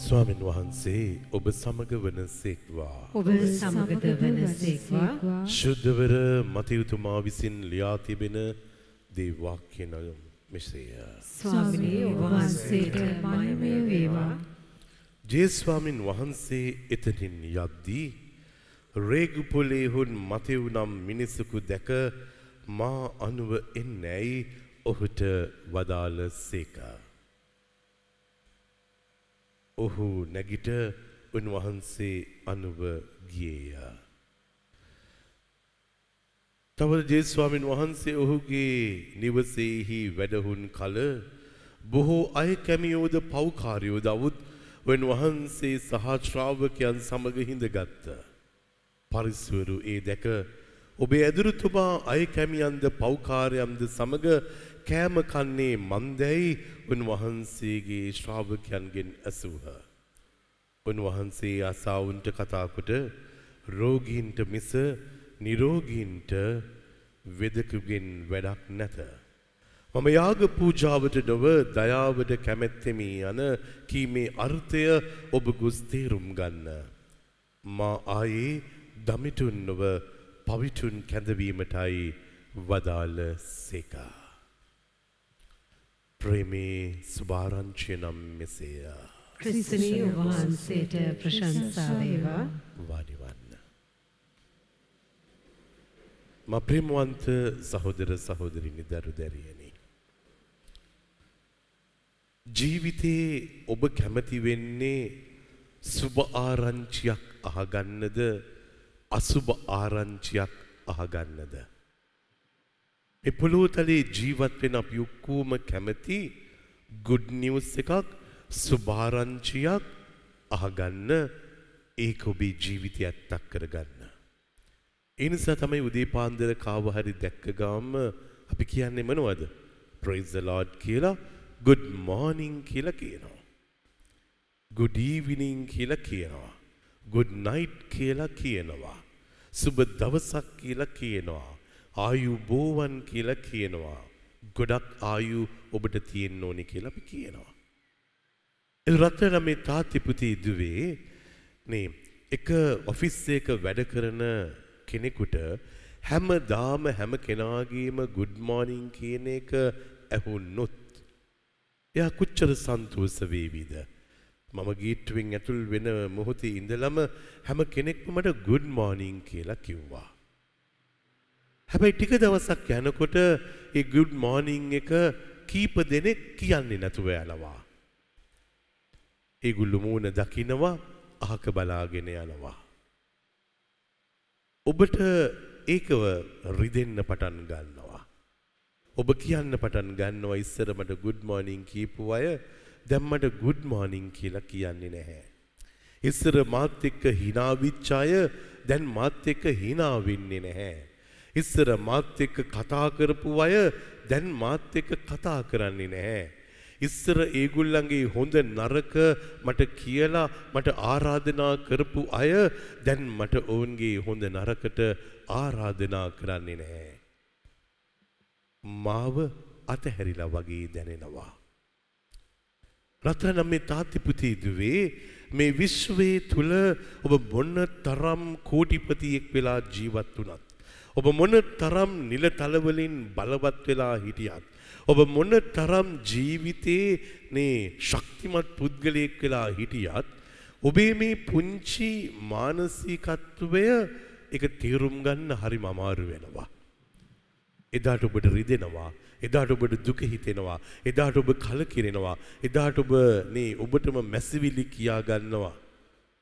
ස්වාමින් වහන්සේ ඔබ සමග වනසේක්වා. ඔබ සමගද වනසේක්වා ශුද්ධවර මතයුතුමා විසින් ලියා තිබෙන දේවාක්‍යන මෙසේය. ස්වාමිනී ඔබ වහන්සේට මහිමය වේවා ජේස්වාමින් වහන්සේ එතනින් යද්දී රේගුපොලේහුන් මතෙව් නම් මිනිසකු දැක මා අනුව එන්නැයි ඔහුට වදාළ සේක. ඔහු නැගිට උන්වහන්සේ අනුව ගියේය. තවද ජේස්වාමින් වහන්සේ ඔහුගේ නිවසේහි වැඩහුන් කල බොහෝ අය කැමියෝද පෞකාරයෝ දවුත් උන්වහන්සේ සහශ්‍රාවකයන් සමග හිඳගත්ත. පරිස්වරු ඒ දැක ඔබේ ඇදුරුතුමා අය කැමියන්ද පෞකාරයම්ද සමග කෑම කන්නේ මන්දැයි උන්වහන්සේගේ ශ්‍රාවකයන්ගෙන් ඇසූහ. උන්වහන්සේ අසාවුන්ට කතාකොට රෝගීන්ට මිස නිරෝගීන්ට වෙදකුගෙන් වැඩක් නැත. මම යාග පූජාවට නොව දයාවට කැමැත්තෙමි යන කීමේ අර්ථය ඔබ ගොස් තේරුම් ගන්න. මා ආයේ දමිටුන් නොව පවිටුන් කැඳවීමටයි වදාළ සේකා. ප්‍රේමේ සුභාරංචිය නම් මෙසේය. ක්‍රිස්තුනී වහන්සේට ප්‍රශංසා වේවා වාඩිවන්න. මා ප්‍රේමවන්ත සහෝදර සහෝදරිනි දරු දැරියනි. ජීවිතේ ඔබ කැමති වෙන්නේ සුබ ආරංචියක් අහගන්නද අසුබ ආරංචියක් අහගන්නද. මේ පොළොවතලේ ජීවත් වෙන අපි ඔක්කොම කැමති ගුඩ් නිවුස් එකක් සුභාරංචියක් අහගන්න ඒක ඔබේ ජීවිතය ඇත්තක් කරගන්න. ඒ නිසා තමයි උදේ පාන්දර කාව හරි දැක්ක ගාම අපි කියන්නේ මොනවද? praise the lord කියලා good morning කියලා කියනවා. good evening කියලා කියනවා. good night කියලා කියනවා. සුබ දවසක් කියලා කියනවා. ආයුබෝවන් කියලා කියනවා. ගොඩක් ආයු ඔබට තියෙන්න ඕනි කියලා අපි කියනවා. ඒ රත්න මේ තාත්ති පුතේ දුවේ නේ එක ඔෆිස් එක වැඩ කරන කෙනෙකුට හැමදාම හැම කෙනාගේම ගුඩ් මෝර්නිං කියන එක ඇහුනොත් එයා කොච්චර සන්තෝෂ වේවිද මම ගේට්ටුවෙන් ඇතුල් වෙන මොහොතේ ඉඳලම හැම කෙනෙක්ම මට ගුඩ් මෝර්නිං කියලා කිව්වා හැබැයි ටික දවසක් යනකොට ඒ ගුඩ් මෝර්නිං එක කීප දෙනෙක් කියන්නේ නැතුව යනවා ඒගොල්ලෝ මූණ දකිනවා අහක බලාගෙන යනවා ඔබට ඒකව රිදෙන්න පටන් ගන්නවා. ඔබ කියන්න පටන් ගන්නවා ඉස්සර මට ගුඩ් මෝර්නිං කියපු අය දැන් මට ගුඩ් මෝර්නිං කියලා කියන්නේ නැහැ. ඉස්සර මාත් එක්ක hina විච්ච අය දැන් මාත් එක්ක hina වෙන්නේ නැහැ. ඉස්සර මාත් එක්ක කතා කරපු අය දැන් මාත් එක්ක කතා කරන්නේ නැහැ. ඉස්සර ඒගොල්ලන්ගේ හොඳ නරක මට කියලා මට ආරාධනා කරපු අය දැන් මට ඔවුන්ගේ හොඳ නරකට ආරාධනා කරන්නේ නැහැ. මාව අතහැරිලා වගේ දැනෙනවා. රත්නම් මේ තාත්ති පුතේ දුවේ මේ විශ්වයේ තුල ඔබ මොන තරම් කෝටිපතියෙක් වෙලා ජීවත් වුණත් ඔබ මොන තරම් නිලතල වලින් බලවත් වෙලා හිටියත් ඔබ මොන තරම් ජීවිතේ නේ ශක්තිමත් පුද්ගලයෙක් වෙලා හිටියත් ඔබේ මේ පුංචි මානසිකත්වය එක තේරුම් ගන්න හරිම අමාරු වෙනවා. එදාට ඔබට රිදෙනවා. එදාට ඔබට දුක හිතෙනවා. එදාට ඔබ කලකිරෙනවා. එදාට ඔබ නේ ඔබටම මැසිවිලි කියා ගන්නවා.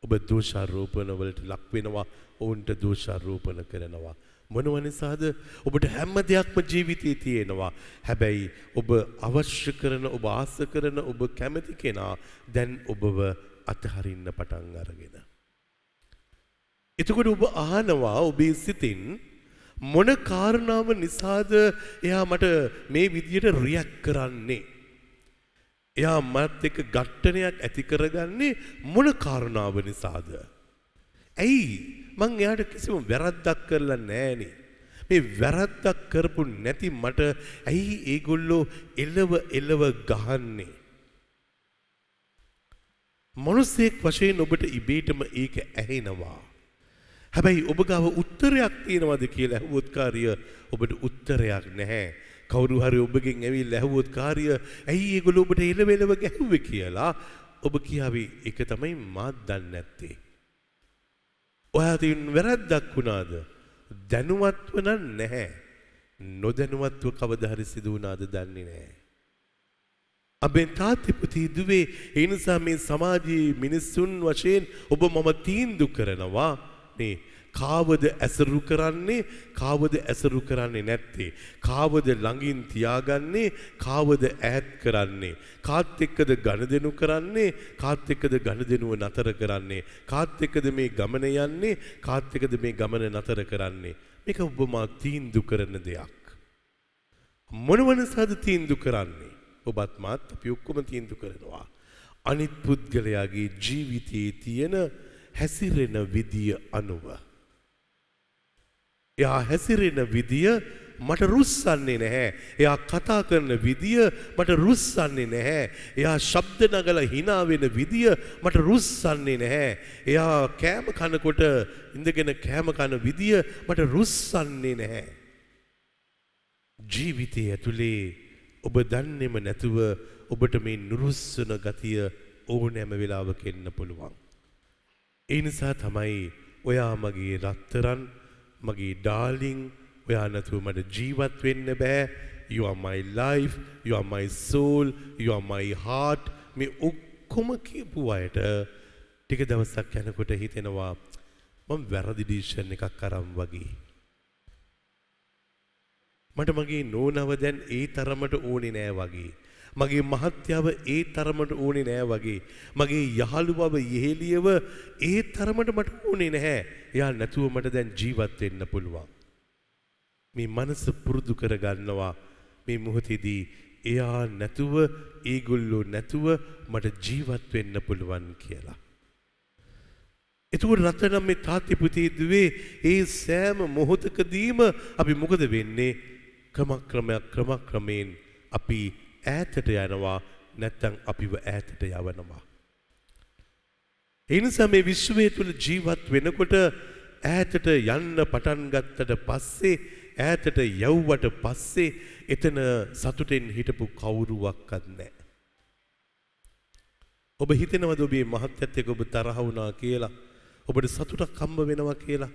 ඔබ දෝෂාරෝපණ වලට ලක් වෙනවා. ඔවුන්ට දෝෂාරෝපණ කරනවා. මොනව නිසාද ඔබට හැම දෙයක්ම ජීවිතේ තියෙනවා. හැබැයි ඔබ අවශ්‍ය කරන ඔබ ආස කරන ඔබ කැමති කෙනා දැන් ඔබව අතහරින්න පටන් අරගෙන. එතකොට ඔබ අහනවා ඔබේ සිතින් මොන කාරණාව නිසාද එයා මට මේ විදියට රියැක්ට් කරන්නේ? එයා මත් එක්ක ඝට්ටනයක් ඇති කරගන්නේ මොන කාරණාව නිසාද? ඇයි මං එයාට කිසිම වැරද්දක් කරලා නෑනේ. මේ වැරද්දක් කරපු නැති මට ඇයි ඒගොල්ලෝ එලව එලව ගහන්නේ? මොනුස්සෙක් වශයෙන් ඔබට ඉබේටම ඒක ඇහෙනවා. හැබැයි ඔබ ගාව උත්තරයක් තියෙනවද කියලා ඇහුවොත් කාර්ය ඔබට උත්තරයක් නැහැ. කවුරු හරි ඔබගෙන් ඇවිල්ලා ඇහුවොත් කාර්ය ඇයි ඒගොල්ලෝ ඔබට එළවෙලව ගැහුවේ කියලා ඔබ කියාවි ඒක තමයි මාත් දන්නේ නැත්තේ. ඔයාටින් වැරද්දක් වුණාද? දැනුවත්ව නම් නැහැ. නොදැනුවත්ව කවදා හරි සිදු වුණාද දන්නේ නැහැ. අපේ තාත්ති පුතී දුවේ ඒ නිසා මේ සමාජයේ මිනිස්සුන් වශයෙන් ඔබ මම තීන්දුව කරනවා නේ කාවද ඇසුරු කරන්නේ කාවද ඇසුරු කරන්නේ නැත්තේ? කාවද ළඟින් තියාගන්නේ කාවද ඈත් කරන්නේ? කාත් එක්කද ගනුදෙනු කරන්නේ කාත් එක්කද ගනුදෙනුව නතර කරන්නේ? කාත් එක්කද මේ ගමන යන්නේ කාත් එක්කද මේ ගමන නතර කරන්නේ? මේක ඔබ මා තීන්දුව කරන දෙයක්. මොනවනසාද තීන්දුව කරන්නේ? ඔබත් මාත් අපි ඔක්කොම තීන්දුව කරනවා. අනිත් පුද්ගලයාගේ ජීවිතයේ තියෙන හැසිරෙන විදිය අනුව. එයා හැසිරෙන විදිය මට රුස්සන්නේ නැහැ. එයා කතා කරන විදිය මට රුස්සන්නේ නැහැ. එයා ශබ්ද නගලා hina වෙන විදිය මට රුස්සන්නේ නැහැ. එයා කෑම කනකොට ඉඳගෙන කෑම කන විදිය මට රුස්සන්නේ නැහැ. ජීවිතය ඇතුලේ ඔබ දන්නේම නැතුව ඔබට මේ නුරුස්සන ගතිය ඕනෑම වෙලාවක එන්න පුළුවන්. ඒ නිසා තමයි ඔයා මගේ රත්තරන් මගේ ඩාර්ලිං ඔයා නැතුව මට ජීවත් වෙන්න බෑ you are my life you are my soul you are my heart මේ ඔක්කොම කියපු අයට ටික දවසක් යනකොට හිතෙනවා මම වැරදි ඩිසිෂන් එකක් අරන් වගේ මට මගේ නෝනව දැන් ඒ තරමට ඕනේ නෑ වගේ මගේ මහත්යාව ඒ තරමට ඕනේ නෑ වගේ. මගේ යහළුවව යෙහෙලියව ඒ තරමට මට ඕනේ නැහැ. එයා නැතුව මට දැන් ජීවත් වෙන්න පුළුවන්. මේ මනස පුරුදු කරගන්නවා මේ මොහොතේදී එයා නැතුව ඒගොල්ලෝ නැතුව මට ජීවත් වෙන්න පුළුවන් කියලා. එතකොට රත්නම් මේ තාත්ති පුතේ දුවේ ඒ සෑම මොහොතකදීම අපි මොකද වෙන්නේ? ක්‍රමක්‍රමයක් ක්‍රමක්‍රමයෙන් අපි ඈතට යනවා නැත්තම් අපිව ඈතට යවනවා. ඒ නිසා මේ විශ්වය තුල ජීවත් වෙනකොට ඈතට යන්න පටන් ගත්තට පස්සේ ඈතට යවුවට පස්සේ එතන සතුටෙන් හිටපු කවුරුවක්වත් නැහැ. ඔබ හිතනවද ඔබේ මහත්යත් එක්ක ඔබ තරහ වුණා කියලා? ඔබට සතුටක් හම්බ වෙනවා කියලා?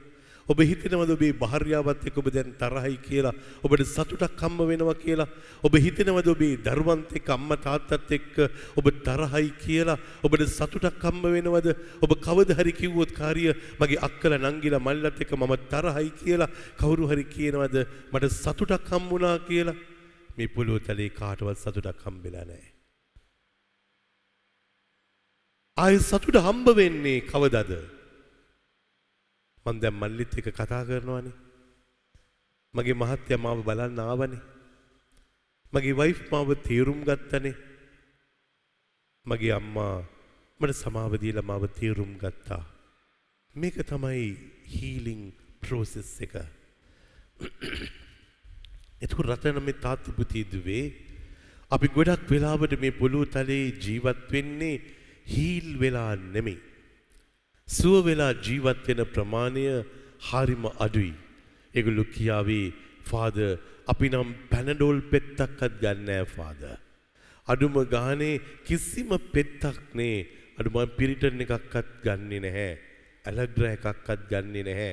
ඔබ හිතනවද ඔබේ භාර්යාවත් එක්ක ඔබ දැන් තරහයි කියලා? ඔබට සතුටක් හම්බ වෙනවා කියලා? ඔබ හිතනවද ඔබේ දරුවන්ත් එක්ක අම්මා තාත්තත් එක්ක ඔබ තරහයි කියලා? ඔබට සතුටක් හම්බ වෙනවද? ඔබ කවදා හරි කිව්වොත් කාර්ය මගේ අක්කලා නංගිලා මල්ලත් එක්ක මම තරහයි කියලා කවුරු හරි කියනවද? මට සතුටක් හම්බුණා කියලා? මේ පොළොව තලේ කාටවත් සතුටක් හම්බෙලා නැහැ. ආයෙ සතුට හම්බ වෙන්නේ කවදද? මං දැන් මල්ලිත් එක්ක කතා කරනවානේ. මගේ මහත්තයා මාව බලන්න ආවනේ. මගේ වයිෆ් මාව තීරුම් ගත්තනේ. මගේ අම්මා මට සමාව දීලා මාව තීරුම් ගත්තා. මේක තමයි හීලිං ප්‍රෝසෙස් එක. එතකොට රතන මේ තාත්ති පුතී දුවේ අපි ගොඩක් වෙලාවට මේ පොළොව තලයේ ජීවත් වෙන්නේ හීල් වෙලා නෙමෙයි. සුව වෙලා ජීවත් වෙන ප්‍රමාණය හරිම අඩුයි. ඒගොල්ලෝ කියාවේ ෆාදර් අපි නම් පැනඩෝල් පෙත්තක්වත් ගන්න නෑ ෆාදර්. අඩුම ගානේ කිසිම පෙත්තක් නේ. අඩුම පිරිටන් එකක්වත් ගන්නෙ නැහැ. ඇලග්‍රා එකක්වත් ගන්නෙ නැහැ.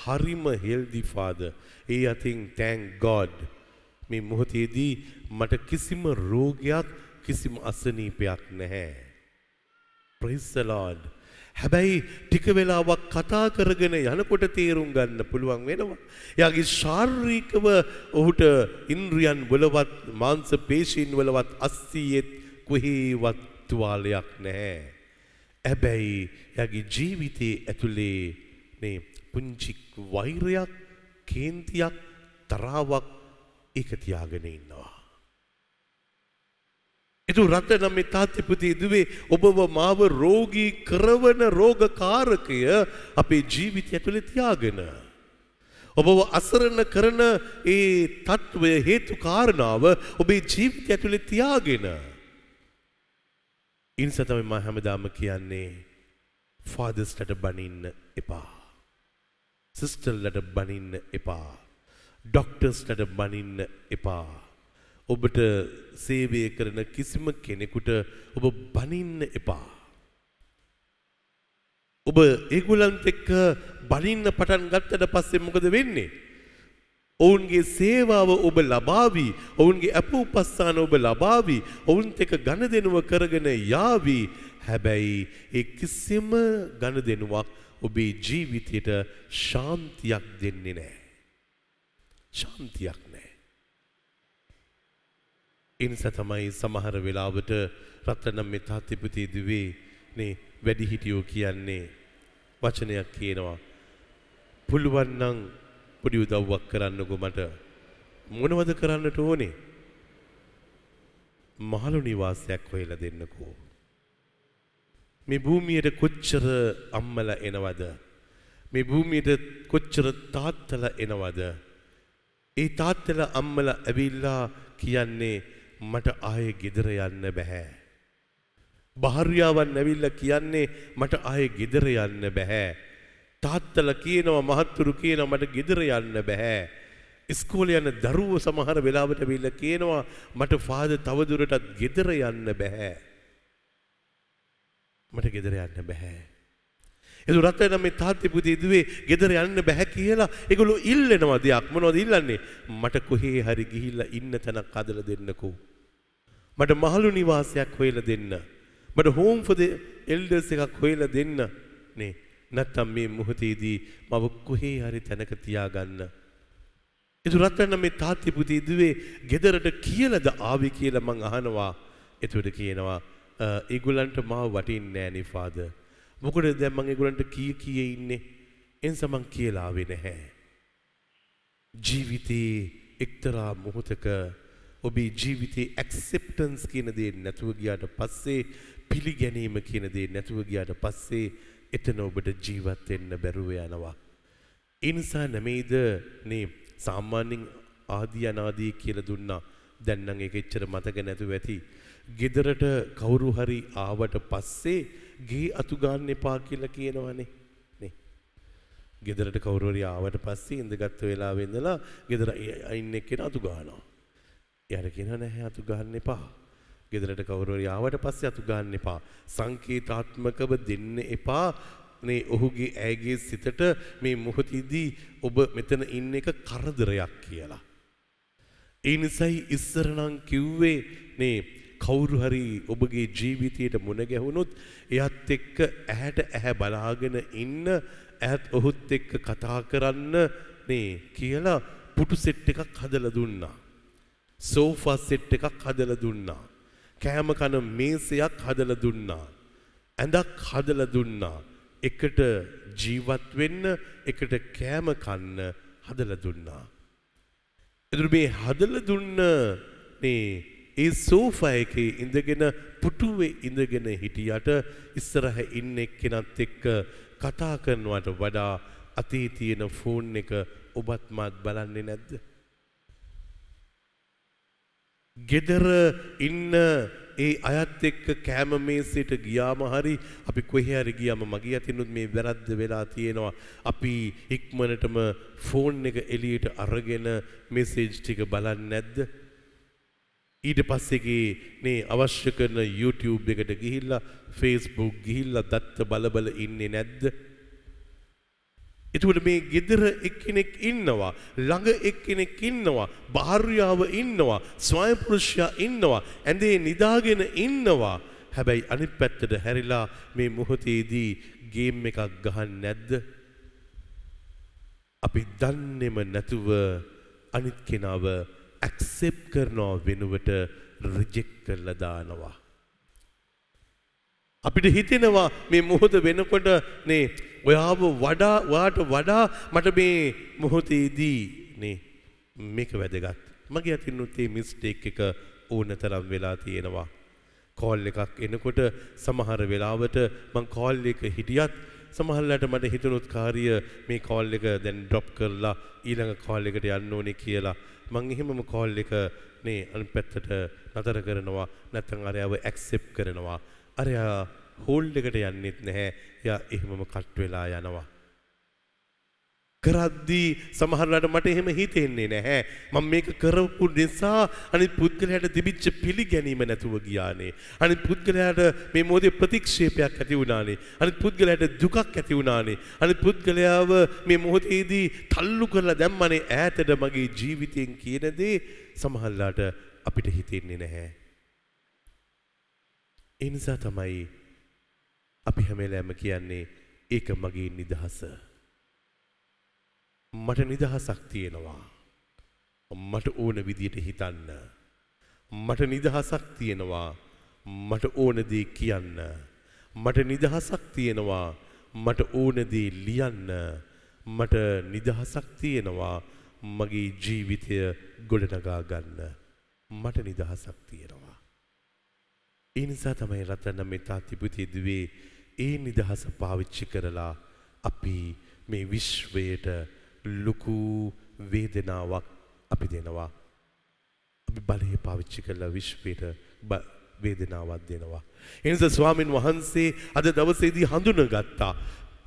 හරිම හෙල්දි ෆාදර්. ඒ අතින් thank God. මේ මොහොතේදී මට කිසිම රෝගයක් කිසිම අසනීපයක් නැහැ. Praise the Lord. හැබැයි ටික වෙලාවක් කතා කරගෙන යනකොට තේරුම් ගන්න පුළුවන් වෙනවා. එයාගේ ශාරීරිකව ඔහුට ඉන්ද්‍රියන් වලවත් මාංශ පේශීන් වලවත් අස්සියෙත් කොහේවත් තුවාලයක් නැහැ. හැබැයි එයාගේ ජීවිතයේ ඇතුලේ මේ පුංචි වෛරයක්, කේන්තියක්, තරාවක් ඒක තියාගෙන ඉන්නවා. එතු රට නම් මේ තාත්‍ය පුතේ දුවේ ඔබව මාව රෝගී කරවන රෝගකාරකය අපේ ජීවිතය ඇතුළේ තියාගෙන. ඔබව අසරණ කරන ඒ තත්ත්වය හේතු කාරණාව ඔබේ ජීවිතය ඇතුළේ තියාගෙන. ඉනිසා තමයි මම හැමදාම කියන්නේ ෆාදර්ස්ලට බනින්න එපා. සිස්ටර්ලට බනින්න එපා. ඩොක්ටර්ස්ලට බනින්න එපා. ඔබට සේවය කරන කිසිම කෙනෙකුට ඔබ බනින්න එපා. ඔබ ඒගොල්ලන්ත් එක්ක බනින්න පටන් ගත්තට පස්සේ මොකද වෙන්නේ? ඔවුන්ගේ සේවාව ඔබ ලබාවි ඔවුන්ගේ ඇප උපස්සාන ඔබ ලබාවි ඔවුන්ත් එක ගණදෙනුව කරගෙන යාවි හැබැයි ඒ කිසිම ගණදෙනුවක් ඔබේ ජීවිතයට ශාන්තියක් දෙන්නේ නෑ. ශාන්තියක් නෑ. එනිසා තමයි සමහර වෙලාවට රත්නම් මේ තාත්තිපතිදුවේ නේ වැඩිහිටියෝ කියන්නේ වචනයක් කියනවා. පුළුවන් නම් පොඩි උදව්වක් කරන්නකෝ මට මොනවද කරන්නට ඕනේ? මහලු නිවාසයක් හොයලා දෙන්නකෝ. මේ භූමියට කොච්චර අම්මලා එනවද? මේ භූමියට කොච්චර තාත්තලා එනවද? ඒ තාත්තලා අම්මලා ඇවිල්ලා කියන්නේ මට ආයේ ගෙදර යන්න බෑ. භාර්යාවන් ඇවිල්ලා කියන්නේ මට ආයේ ගෙදර යන්න බෑ. තාත්තලා කියනවා මහත්තුරු කියනවා මට ගෙදර යන්න බෑ. ඉස්කෝලේ යන දරුවෝ සමහර වෙලාවට ඇවිල්ලා කියනවා මට ෆාදර් තවදුරටත් ගෙදර යන්න බෑ. මට ගෙදර යන්න බෑ. එදු රට නම් මේ තාත්ති පුතේ දුවේ ගෙදර යන්න බෑ කියලා ඒගොල්ලෝ ඉල්ලනවා දෙයක් මොනවද ඉල්ලන්නේ මට කොහේ හරි ගිහිල්ලා ඉන්න තැනක් හදලා දෙන්නකෝ මට මහලු නිවාසයක් හොයලා දෙන්න. මට හෝම් ෆොර් ද එල්ඩර්ස් එකක් හොයලා දෙන්න. නේ නැත්තම් මේ මොහොතේදී මව කොහේ හරි තැනක තියාගන්න. එතු රත්තරන් මේ තාත්ති පුතේ දුවේ ගෙදරට කියලාද ආවේ කියලා මං අහනවා. එතකොට කියනවා ඒගොල්ලන්ට මාව වටින්නේ නෑනේ ෆාදර් මොකද දැන් මං ඒගොල්ලන්ට කී කී ඉන්නේ? එන්ස මං කියලා ආවේ නැහැ. ජීවිතේ එක්තරා මොහොතක ඔබේ ජීවිතේ ඇක්සෙප්ටන්ස් කියන දේ නැතුව ගියාට පස්සේ පිළිගැනීම කියන දේ නැතුව ගියාට පස්සේ එතන ඔබට ජීවත් වෙන්න බැරුව යනවා. ඒ නිසා නෙමෙයිද නේ සාමාන්‍යයෙන් ආදී අනාදී කියලා දුන්නා. දැන් නම් ඒක එච්චර මතක නැතුව ඇති. ගෙදරට කවුරු හරි ආවට පස්සේ ගේ අතු ගන්න එපා කියලා කියනවනේ. නේ. ගෙදරට කවුරු හරි ආවට පස්සේ ඉඳගත් වෙලාවෙ ඉඳලා ගෙදර ඉන්න එක්කෙනා අතු ගන්නවා. එයාට කියනවා නැහැ අතු ගන්න එපා. ගෙදරට කවුරු හරි ආවට පස්සේ අතු ගන්න එපා. සංකේතාත්මකව දෙන්න එපා. මේ ඔහුගේ ඇයගේ සිතට මේ මොහොතේදී ඔබ මෙතන ඉන්න එක කරදරයක් කියලා. ඒ නිසයි ඉස්සර නම් කිව්වේ නේ කවුරු හරි ඔබගේ ජීවිතයට මුණ ගැහුනොත් එයත් එක්ක ඇහැට ඇහැ බලාගෙන ඉන්න ඇහත් ඔහුත් එක්ක කතා කරන්න නේ කියලා පුටු සෙට් එකක් හදලා දුන්නා. සෝෆා සෙට් එකක් හදලා දුන්නා. කෑම කන මේසයක් හදලා දුන්නා. ඇඳක් හදලා දුන්නා. එකට ජීවත් වෙන්න, එකට කෑම කන්න හදලා දුන්නා. එතකොට මේ හදලා දුන්න මේ ඒ සෝෆා එකේ ඉඳගෙන පුටුවේ ඉඳගෙන හිටියට ඉස්සරහ ඉන්න එක්කෙනත් එක්ක කතා කරනවට වඩා අතේ තියෙන ෆෝන් එක ඔබත් මාත් බලන්නේ නැද්ද? ගෙදර ඉන්න ඒ අයත් එක්ක කෑම මේසෙට ගියාම හරි අපි කොහේ හරි ගියාම මගේ අතිනුත් මේ වැරද්ද වෙලා තියෙනවා. අපි ඉක්මනටම ෆෝන් එක එළියට අරගෙන මෙසේජ් ටික බලන්නේ නැද්ද? ඊට පස්සේගේ නේ අවශ්‍ය කරන YouTube එකට ගිහිල්ලා Facebook ගිහිල්ලා දත්ත බල බල ඉන්නේ නැද්ද? එතකොට මේ ගෙදර එක්කෙනෙක් ඉන්නවා ළඟ එක්කෙනෙක් ඉන්නවා භාර්යාව ඉන්නවා ස්වයං පුරුෂයා ඉන්නවා ඇඳේ නිදාගෙන ඉන්නවා. හැබැයි අනිත් පැත්තට හැරිලා මේ මොහොතේදී ගේම් එකක් ගහන්න නැද්ද? අපි දන්නේම නැතුව අනිත් කෙනාව ඇක්සෙප්ට් කරනවා වෙනුවට රිජෙක්ට් කරලා දානවා. අපිට හිතෙනවා මේ මොහොත වෙනකොට නේ ඔයාව වඩා ඔයාට වඩා මට මේ මොහොතේදී නේ මේක වැදගත්. මගේ අතිනුත් මේ මිස්ටේක් එක ඕන තරම් වෙලා තියෙනවා. කෝල් එකක් එනකොට සමහර වෙලාවට මං කෝල් එක හිටියත් සමහරලාට මට හිතුණුත් කාර්ය මේ කෝල් එක දැන් ඩ්‍රොප් කරලා ඊළඟ කෝල් එකට යන්න ඕනේ කියලා මං එහෙමම කෝල් එක නේ අනිත් පැත්තට නතර කරනවා නැත්නම් අරයව ඇක්සෙප්ට් කරනවා අරයා හෝල්ඩ් එකට යන්නෙත් නැහැ. එයා එහෙමම කට් වෙලා යනවා. කරද්දී සමහරලාට මට එහෙම හිතෙන්නේ නැහැ. මම මේක කරපු නිසා අනිත් පුද්ගලයාට තිබිච්ච පිළිගැනීම නැතුව ගියානේ. අනිත් පුද්ගලයාට මේ මොහොතේ ප්‍රතික්ෂේපයක් ඇති වුණානේ. අනිත් පුද්ගලයාට දුකක් ඇති වුණානේ. අනිත් පුද්ගලයාව මේ මොහොතේදී තල්ලු කරලා දැම්මනේ ඈතට මගේ ජීවිතයෙන් කියන දේ සමහරලාට අපිට හිතෙන්නේ නැහැ. ඒ නිසා තමයි අපි හැම වෙලාවෙම කියන්නේ ඒක මගේ නිදහස. මට නිදහසක් තියෙනවා. මට ඕන විදියට හිතන්න. මට නිදහසක් තියෙනවා. මට ඕන දේ කියන්න. මට නිදහසක් තියෙනවා. මට ඕන දේ ලියන්න. මට නිදහසක් තියෙනවා. මගේ ජීවිතය ගොඩනගා ගන්න. මට නිදහසක් තියෙනවා. ඒ නිසා තමයි රතන මේ තාත්තිපුතේ දුවේ ඒ නිදහස පාවිච්චි කරලා අපි මේ විශ්වයට ලොකු වේදනාවක් අපි දෙනවා. අපි බලය පාවිච්චි කරලා විශ්වයට වේදනාවක් දෙනවා. එනිසා ස්වාමින් වහන්සේ අද දවසේදී හඳුනගත්තා.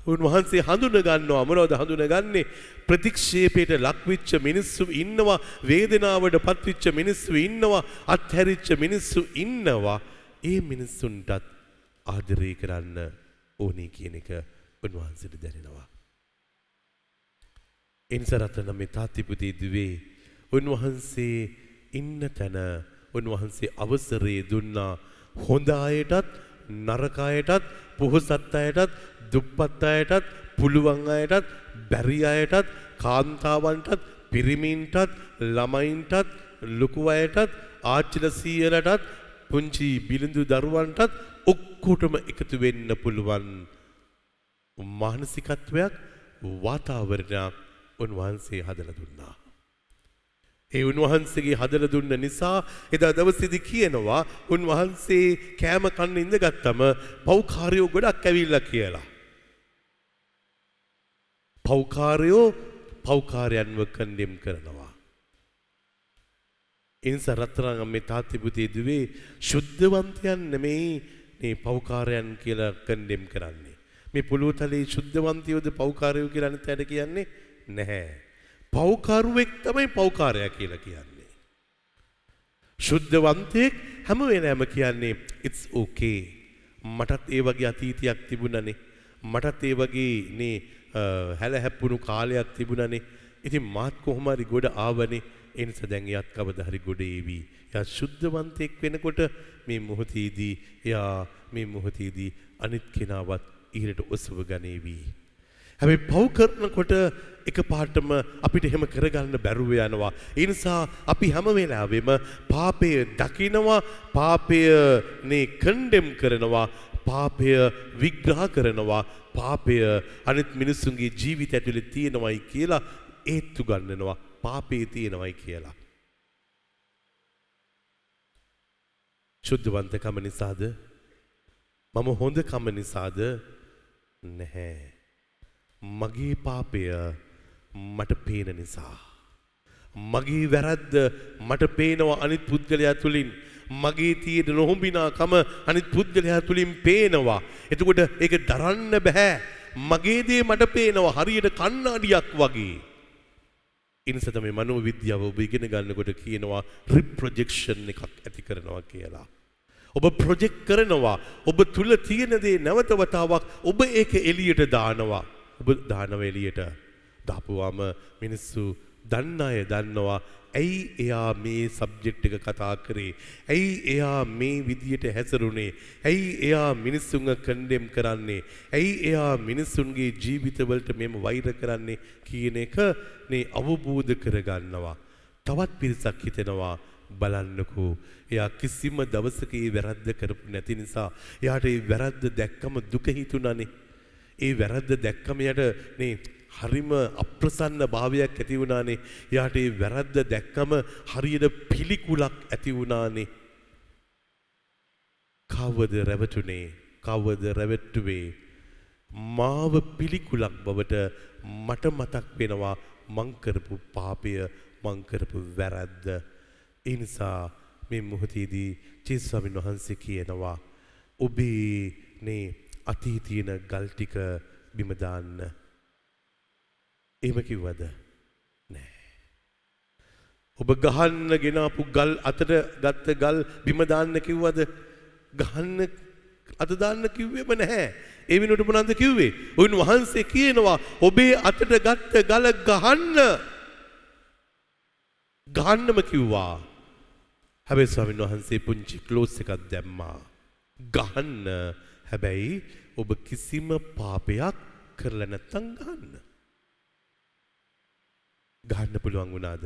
උන්වහන්සේ හඳුන ගන්නවා මොනවද හඳුනගන්නේ ප්‍රතික්ෂේපයට ලක්විච්ච මිනිස්සු ඉන්නවා වේදනාවට පත්විච්ච මිනිස්සු ඉන්නවා අත්හැරිච්ච මිනිස්සු ඉන්නවා ඒ මිනිස්සුන්ටත් ආදරය කරන්න ඕනී කියන එක උන්වහන්සේට දැනෙනවා. එනිසරත්තන මේ තාත්තිපුතේ දුවේ උන්වහන්සේ ඉන්න තැන උන්වහන්සේ අවසරේ දුන්නා හොඳ අයටත් නරක අයටත් පොහොසත් අයටත් දුප්පත් අයටත් පුළුවන් අයටත් බැරි අයටත් කාන්තාවන්ටත් පිරිමින්ටත් ළමයින්ටත් ලොකු අයටත් ආච්චිල සීයලටත් පුංචි බිලිඳු දරුවන්ටත් ඔක්කොටම එකතු වෙන්න පුළුවන් මානසිකත්වයක් වාතාවරණයක් උන්වහන්සේ හදලා දුන්නා. ඒ උන්වහන්සේගේ හදලා දුන්න නිසා එදා දවසේදී කියනවා උන්වහන්සේ කෑම කන්න ඉඳගත්තම පෞකාරයෝ ගොඩක් ඇවිල්ලා කියලා. පෞකාරයෝ පෞකාරයන්ව කන්ඩෙම් කරනවා. එනිසා රත්තරන් මේ තාත්ති පුතේ දුවේ ශුද්ධවන්තයන් නෙමෙයි මේ පෞකාරයන් කියලා කන්ඩෙම් කරන්නේ. මේ පුළුවතලේ ශුද්ධවන්තයෝද පෞකාරයෝ කියලා අනිත් අයට කියන්නේ නැහැ. පෞකරුවෙක් තමයි පෞකාරයා කියලා කියන්නේ. ශුද්ධවන්තයෙක් හැම වෙලාවෙම කියන්නේ it's okay. මටත් ඒ වගේ අතීතයක් තිබුණනේ. මටත් ඒ වගේ නේ හැල හැප්පුණු කාලයක් තිබුණනේ. ඉතින් මාත් කොහොම හරි ගොඩ ආවනේ. ඒ නිසා දැන් එයාත් කවදා හරි ගොඩ ඒවි. එයා ශුද්ධවන්තයෙක් වෙනකොට මේ මොහොතේදී එයා මේ මොහොතේදී අනිත් කෙනාවත් ඉහළට ඔසව ගනේවි. හැබැයි පව් කරනකොට එක පාටම අපිට එහෙම කරගන්න බැරුව යනවා. ඒ නිසා අපි හැම වෙලාවෙම පාපය දකිනවා, පාපය නේ කන්ඩෙම් කරනවා, පාපය විග්‍රහ කරනවා, පාපය අනිත් මිනිස්සුන්ගේ ජීවිත ඇතුලේ තියෙනවයි කියලා ඒත්තු ගන්නනවා. පාපේ තියෙනවයි කියලා. ශුද්ධවන්තකම නිසාද? මම හොඳකම නිසාද? නැහැ. මගේ පාපය මට පේන නිසා. මගේ වැරද්ද මට පේනවා අනිත් පුද්ගලයා තුළින්. මගේ තියෙන නොහොඹිනාකම අනිත් පුද්ගලයා තුළින් පේනවා. එතකොට ඒක දරන්න බෑ. මගේ දේ මට පේනවා හරියට කණ්ණාඩියක් වගේ. ඉනිස තමයි මනෝ විද්‍යාව ඔබ ඉගෙන ගන්නකොට කියනවා රිප්‍රොජෙක්ෂන් එකක් ඇති කරනවා කියලා. ඔබ ප්‍රොජෙක්ට් කරනවා ඔබ තුල තියෙන දේ නැවත වතාවක් ඔබ ඒක එළියට දානවා. ඔබ දානව එළියට දාපුවාම මිනිස්සු දන්න අය දන්නවා ඇයි එයා මේ සබ්ජෙක්ට් එක කතා කරේ? ඇයි එයා මේ විදියට හැසිරුණේ ඇයි එයා මිනිස්සුන්ව කන්ඩෙම් කරන්නේ? ඇයි එයා මිනිස්සුන්ගේ ජීවිතවලට මෙම වෛර කරන්නේ? කියන එක නේ අවබෝධ කරගන්නවා. තවත් පිරිසක් හිතෙනවා බලන්නකෝ එයා කිසිම දවසක ඒ වැරද්ද කරපු නැති නිසා එයාට ඒ වැරද්ද දැක්කම දුක හිතුණානේ. ඒ වැරද්ද දැක්කම යට නේ හරිම අප්‍රසන්න භාවයක් ඇති වුණානේ. එයාට ඒ වැරද්ද දැක්කම හරියට පිළිකුලක් ඇති වුණානේ. කවද රැවටුනේ? කවද රැවට්ටුවේ? මාව පිළිකුලක් බවට මට මතක් වෙනවා මං කරපු පාපය මං කරපු වැරද්ද. ඒ නිසා මේ මොහොතේදී ජේසුස් ස්වාමීන් වහන්සේ කියනවා ඔබේ නේ අතී තියෙන ගල් ටික බිම දාන්න. එහෙම කිව්වද? නෑ. ඔබ ගහන්න ගෙනාපු ගල් අතට ගත්ත ගල් බිම දාන්න කිව්වද? ගහන්න අත දාන්න කිව්වෙම නැහැ. ඒ වෙනුවට මොනවද කිව්වේ? උන් වහන්සේ කියනවා ඔබේ අතට ගත්ත ගල ගහන්න. ගහන්නම කිව්වා. හැබැයි ස්වාමීන් වහන්සේ පුංචි ක්ලෝස් එකක් දැම්මා. ගහන්න හැබැයි ඔබ කිසිම පාපයක් කරලා නැත්තම් ගහන්න. ගහන්න පුළුවන් වුණාද?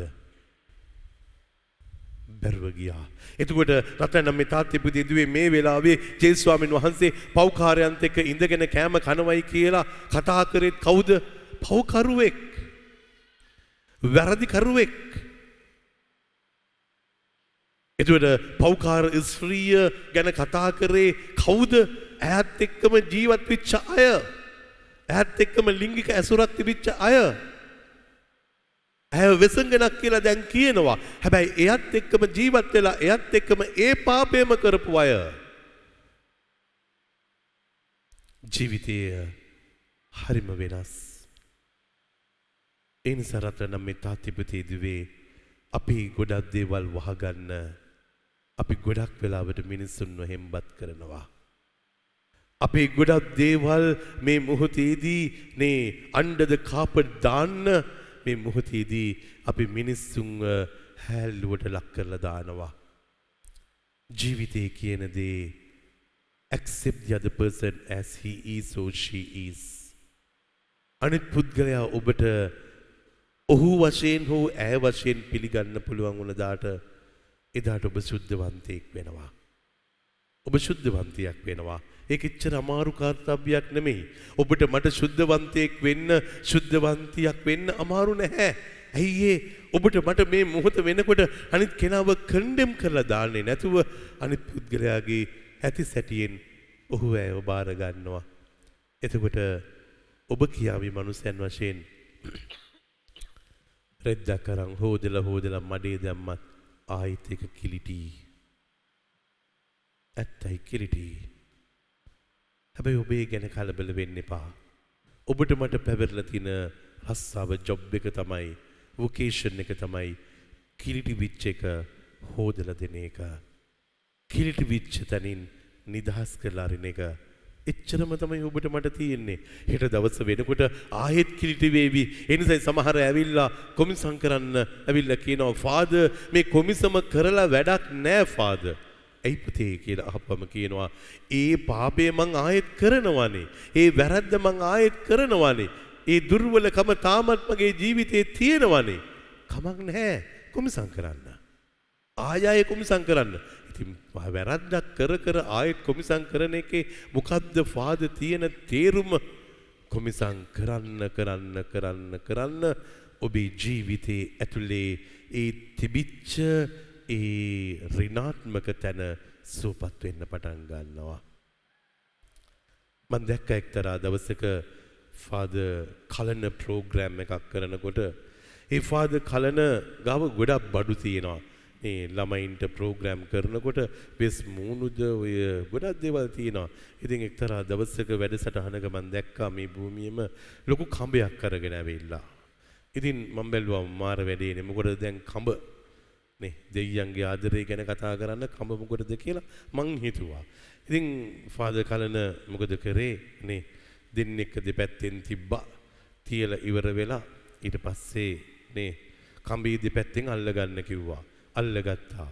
බැරුව ගියා. එතකොට රතන මේ තාත්තේ පුතේ දුවේ මේ වෙලාවේ ජේසුස් ස්වාමීන් වහන්සේ පව්කාරයන්ත් එක්ක ඉඳගෙන කෑම කනවයි කියලා කතා කරෙත් කවුද? පව්කරුවෙක්. වැරදි කරුවෙක්. එතුවට පෞකාර ස්ත්‍රීය ගැන කතා කරේ කවුද ඇත් එක්කම ජීවත් විච්ච අය. ඇත් එක්කම ලිංගික ඇසුරක් තිබිච්ච අය. ඇය වෙසංගනක් කියලා දැන් කියනවා. හැබැයි එයත් එක්කම ජීවත් වෙලා එයත් එක්කම ඒ පාපයම කරපු අය. ජීවිතය හරිම වෙනස්. ඒ නිසා රටනම් මේ තාත්තිපතේ දුවේ අපි ගොඩක් දේවල් වහගන්න අපි ගොඩක් වෙලාවට මිනිස්සුන්ව හෙම්බත් කරනවා. අපේ ගොඩක් දේවල් මේ මොහොතේදී නේ අන්ඩද කාපට දාන්න මේ මොහොතේදී අපි මිනිස්සුන්ව හැල්ලුවට ලක් කරලා දානවා. ජීවිතය කියන දේ accept the other person as he is or she is. අනිත් පුද්ගලයා ඔබට ඔහු වශයෙන් හෝ ඇය වශයෙන් පිළිගන්න පුළුවන් වුණ දාට එදාට ඔබ ශුද්ධවන්තයෙක් වෙනවා. ඔබ ශුද්ධවන්තයක් වෙනවා. ඒක එච්චර අමාරු කාර්තව්‍යයක් නෙමෙයි. ඔබට මට ශුද්ධවන්තයෙක් වෙන්න ශුද්ධවන්තියක් වෙන්න අමාරු නැහැ. ඇයි ඒ ඔබට මට මේ මොහොත වෙනකොට අනිත් කෙනාව කන්ඩෙම් කරලා දාන්නේ නැතුව අනිත් පුද්ගලයාගේ ඇති සැටියෙන් ඔහු ඇයව බාර ගන්නවා. එතකොට ඔබ කියාවි මනුස්සයන් වශයෙන් රෙද්දක් කරන් හෝදලා හෝදලා මඩේ දැම්මත් ආයිත් එක කිලිටි. ඇත්තයි කිලිටි. හැබැයි ඔබේ ගැන කලබල වෙන්න එපා. ඔබට මට පැවරලා තියෙන රස්සාව ජොබ් එක තමයි වොකේෂන් එක තමයි කිලිටි විච් එක හෝදලා දෙන එක. කිලිටි විච්ච තැනින් නිදහස් කරලා අරින එක එච්චරම තමයි ඔබට මට තියෙන්නේ. හෙට දවස වෙනකොට ආයෙත් කිලිටි වේවි. ඒ නිසා සමහර ඇවිල්ලා කොමිසම් කරන්න ඇවිල්ලා කියනවා ෆාදර් මේ කොමිසම කරලා වැඩක් නෑ ෆාදර්. ඇයි පුතේ කියලා අහපම කියනවා ඒ පාපය මං ආයෙත් කරනවානේ. ඒ වැරද්ද මං ආයෙත් කරනවානේ. ඒ දුර්වලකම තාමත් මගේ ජීවිතේ තියෙනවානේ. කමක් නැහැ කොමිසම් කරන්න. ආය ආයෙ කොමිසම් කරන්න. ඉතින් වැරද්දක් කර කර ආයෙත් කොමිසම් කරන එකේ මොකද්ද ෆාද තියෙන තේරුම කොමිසම් කරන්න කරන්න කරන්න කරන්න ඔබේ ජීවිතේ ඇතුලේ ඒ තිබිච්ච ඒ ඍණාත්මක තැන සූපත් වෙන්න පටන් ගන්නවා. මම දැක්ක එක්තරා දවසක ෆාදර් කලන ප්‍රෝග්‍රෑම් එකක් කරනකොට ඒ ෆාදර් කලන ගාව ගොඩක් බඩු තියෙනවා. මේ ළමයින්ට ප්‍රෝග්‍රෑම් කරනකොට වෙස් මූණුද ඔය ගොඩක් දේවල් තියෙනවා. ඉතින් එක්තරා දවසක වැඩසටහනක මම දැක්කා මේ භූමියේම ලොකු කඹයක් අරගෙන ඇවිල්ලා. ඉතින් මම බැලුවා මාර වැඩේනේ. මොකද දැන් කඹ නේ දෙයියන්ගේ ආදරය ගැන කතා කරන්න කඹ මොකටද කියලා මං හිතුවා. ඉතින් ෆාදර් කලන මොකද කරේ නේ දෙන්නෙක් දෙපැත්තෙන් තිබ්බා. තියලා ඉවර වෙලා ඊට පස්සේ නේ කඹේ දෙපැත්තෙන් අල්ලගන්න කිව්වා. අල්ලගත්තා.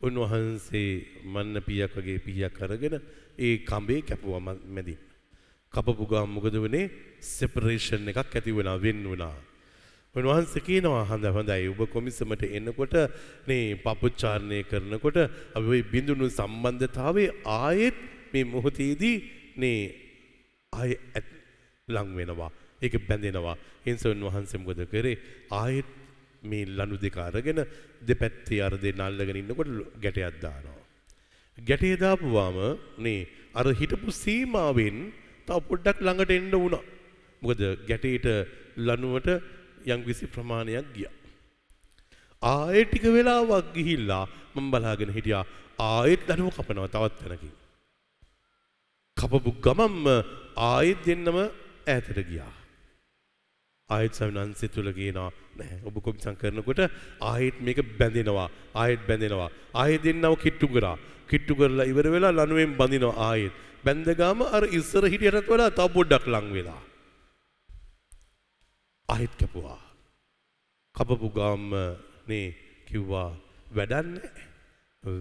උන්වහන්සේ මන්න පියක් වගේ පියක් අරගෙන ඒ කඹේ කැපුවා මැදින්. කපපු ගාම මොකද වුනේ? සෙපරේෂන් එකක් ඇති වුණා වෙන් වුණා. උන්වහන්සේ කියනවා හඳ හොඳයි ඔබ කොමිසමට එනකොට මේ පපුච්චාරණය කරනකොට අපි ওই බිඳුණු සම්බන්ධතාවයේ ආයෙත් මේ මොහොතේදී නේ ආයෙ ලං වෙනවා. ඒක බැඳෙනවා. හිංස උන්වහන්සේ මොකද කරේ? ආයෙත් මේ ලනු දෙක අරගෙන දෙපැත්තේ අර දෙන්න අල්ලගෙන ඉන්නකොට ගැටයක් දානවා. ගැටේ දාපුවාම නේ අර හිටපු සීමාවෙන් තව පොඩ්ඩක් ළඟට එන්න වුණා. මොකද ගැටේට ලනුවට යම්කිසි ප්‍රමාණයක් ගියා. ආයෙ ටික වෙලාවක් ගිහිල්ලා මම බලාගෙන හිටියා ආයෙත් ලනුව කපනවා තවත් තැනකින්. කපපු ගමම්ම ආයෙත් දෙන්නම ඈතට ගියා. ආයෙත් සවිනන්සේ තුල කියනවා නෑ ඔබ කොමිසම් කරනකොට ආයෙත් මේක බැඳෙනවා ආයෙත් බැඳෙනවා ආයෙත් දෙන්නව කිට්ටු කරා කිට්ටු කරලා ඉවර වෙලා ලනුවෙන් බඳිනවා ආයෙත් බැඳ ගාම අර ඉස්සර හිටියටත් වඩා තව පොඩ්ඩක් ලං වෙලා ආයෙත් කැපුවා. කපපු ගාම නේ කිව්වා වැඩක් නෑ.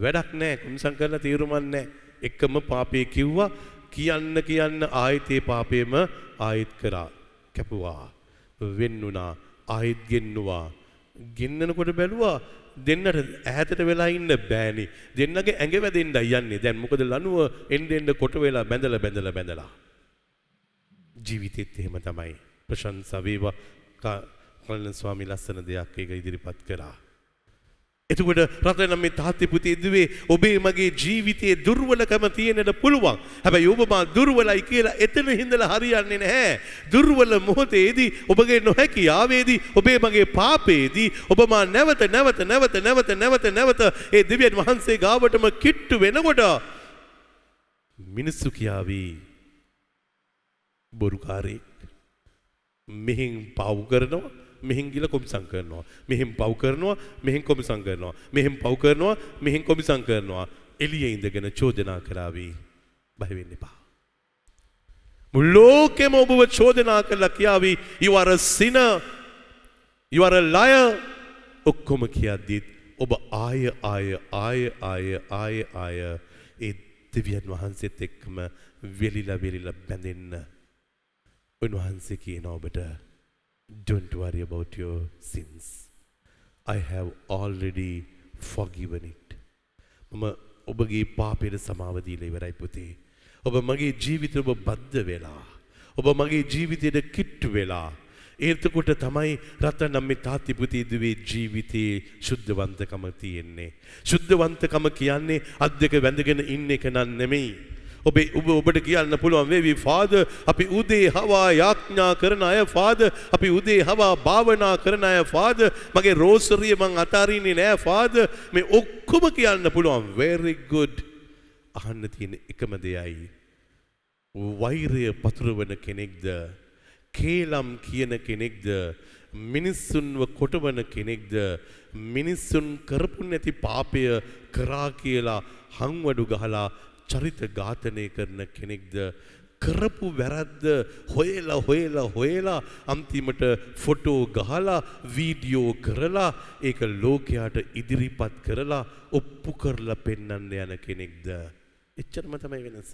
වැඩක් නෑ. කොමිසම් කරලා තීරුමක් නෑ. එකම පාපේ කිව්වා. කියන්න කියන්න ආයෙත් ඒ පාපේම ආයෙත් කරා කැපුවා. වෙන්නුනා ආයෙත් ගෙන්නවා. ගෙන්නනකොට බැලුවා දෙන්නට ඈතට වෙලා ඉන්න බෑනි. දෙන්නගේ ඇඟ වැදෙන්නයි යන්නේ. දැන් මොකද ලනුව එන්න එන්න කොට වෙලා බැඳලා බැඳලා බැඳලා. ජීවිතෙත් එහෙම තමයි. ප්‍රශංසා වේවා. කලන ස්වාමි ලස්සන දෙයක් ඒක ඉදිරිපත් කරා එතකොට රටනම් මේ තාත්තේ පුතේ දුවේ ඔබේ මගේ ජීවිතයේ දුර්වලකම තියෙන්නට පුළුවන්. හැබැයි ඔබ මා දුර්වලයි කියලා එතන හිඳලා හරියන්නේ නැහැ. දුර්වල මොහොතේදී ඔබගේ නොහැකියාවේදී ඔබේ මගේ පාපේදී ඔබ මා නැවත නැවත නැවත නැවත නැවත නැවත ඒ දෙවියන් වහන්සේ ගාවටම කිට්ටු වෙනකොට මිනිස්සු කියාවි බොරුකාරයෙක් මෙහින් පව් කරනවා මෙහෙන් ගිල කොමිසම් කරනවා. මෙහෙන් පව් කරනවා, මෙහෙන් කොමිසම් කරනවා. මෙහෙන් පව් කරනවා, මෙහෙන් කොමිසම් කරනවා. එළියේ ඉඳගෙන චෝදනා කරાવી. බය වෙන්න එපා. මුළු ලෝකෙම ඔබව චෝදනා කරලා කියාවි you are a sinner. you are a liar. ඔක්කොම කියද්දිත් ඔබ ආය ආය ආය ආය ආය ආය ඒ දෙවියන් වහන්සේත් එක්කම වෙලිලා වෙලිලා බැඳෙන්න උන්වහන්සේ කියන ඔබට Don't worry about your sins. I have already forgiven it. මම ඔබගේ පාපයට සමාව දීලා ඉවරයි පුතේ. ඔබ මගේ ජීවිතේ ඔබ බද්ධ වෙලා. ඔබ මගේ ජීවිතයට කිට්ටු වෙලා. ඒතකොට තමයි රතනම් මේ තාත්ති පුතේ දුවේ ජීවිතේ සුද්ධවන්තකම තියෙන්නේ. සුද්ධවන්තකම කියන්නේ අත් දෙක වැඳගෙන ඉන්න එක නන් නෙමෙයි. ඔබේ ඔබ ඔබට කියන්න පුළුවන් වේවි ෆාදර් අපි උදේ හවා යාඥා කරන අය ෆාදර් අපි උදේ හවා භාවනා කරන අය ෆාදර් මගේ රෝසරිය මං අතාරින්නේ නෑ ෆාදර් මේ ඔක්කොම කියන්න පුළුවන්. Very good. අහන්න තියෙන එකම දෙයයි. වෛරය පතුරවන කෙනෙක්ද? කේලම් කියන කෙනෙක්ද? මිනිස්සුන්ව කොටවන කෙනෙක්ද? මිනිස්සුන් කරපු නැති පාපය කරා කියලා හංවඩු ගහලා චරිත ඝාතනය කරන කෙනෙක්ද කරපු වැරද්ද හොයලා හොයලා හොයලා අන්තිමට ෆොටෝ ගහලා වීඩියෝ කරලා ඒක ලෝකයාට ඉදිරිපත් කරලා ඔප්පු කරලා පෙන්වන්න යන කෙනෙක්ද එච්චරම තමයි වෙනස.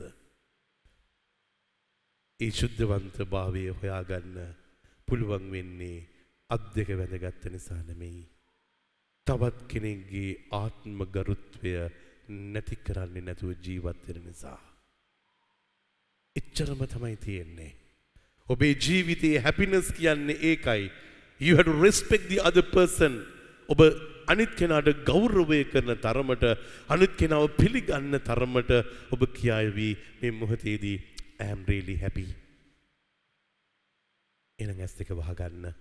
ඒ ශුද්ධවන්ත භාවය හොයාගන්න පුළුවන් වෙන්නේ අත් දෙක වැදගත්ත නිසා නෙමෙයි. තවත් කෙනෙක්ගේ ආත්ම ගරුත්වය නැති කරන්නේ නැතුව ජීවත් වෙන නිසා. එච්චරම තමයි තියෙන්නේ. ඔබේ ජීවිතයේ හැපිනස් කියන්නේ ඒකයි. You have to respect the other person. ඔබ අනිත් කෙනාට ගෞරවය කරන තරමට අනිත් කෙනාව පිළිගන්න තරමට ඔබ කියාවි මේ මොහොතේදී I am really happy. එනං ඇස් දෙක වහගන්න.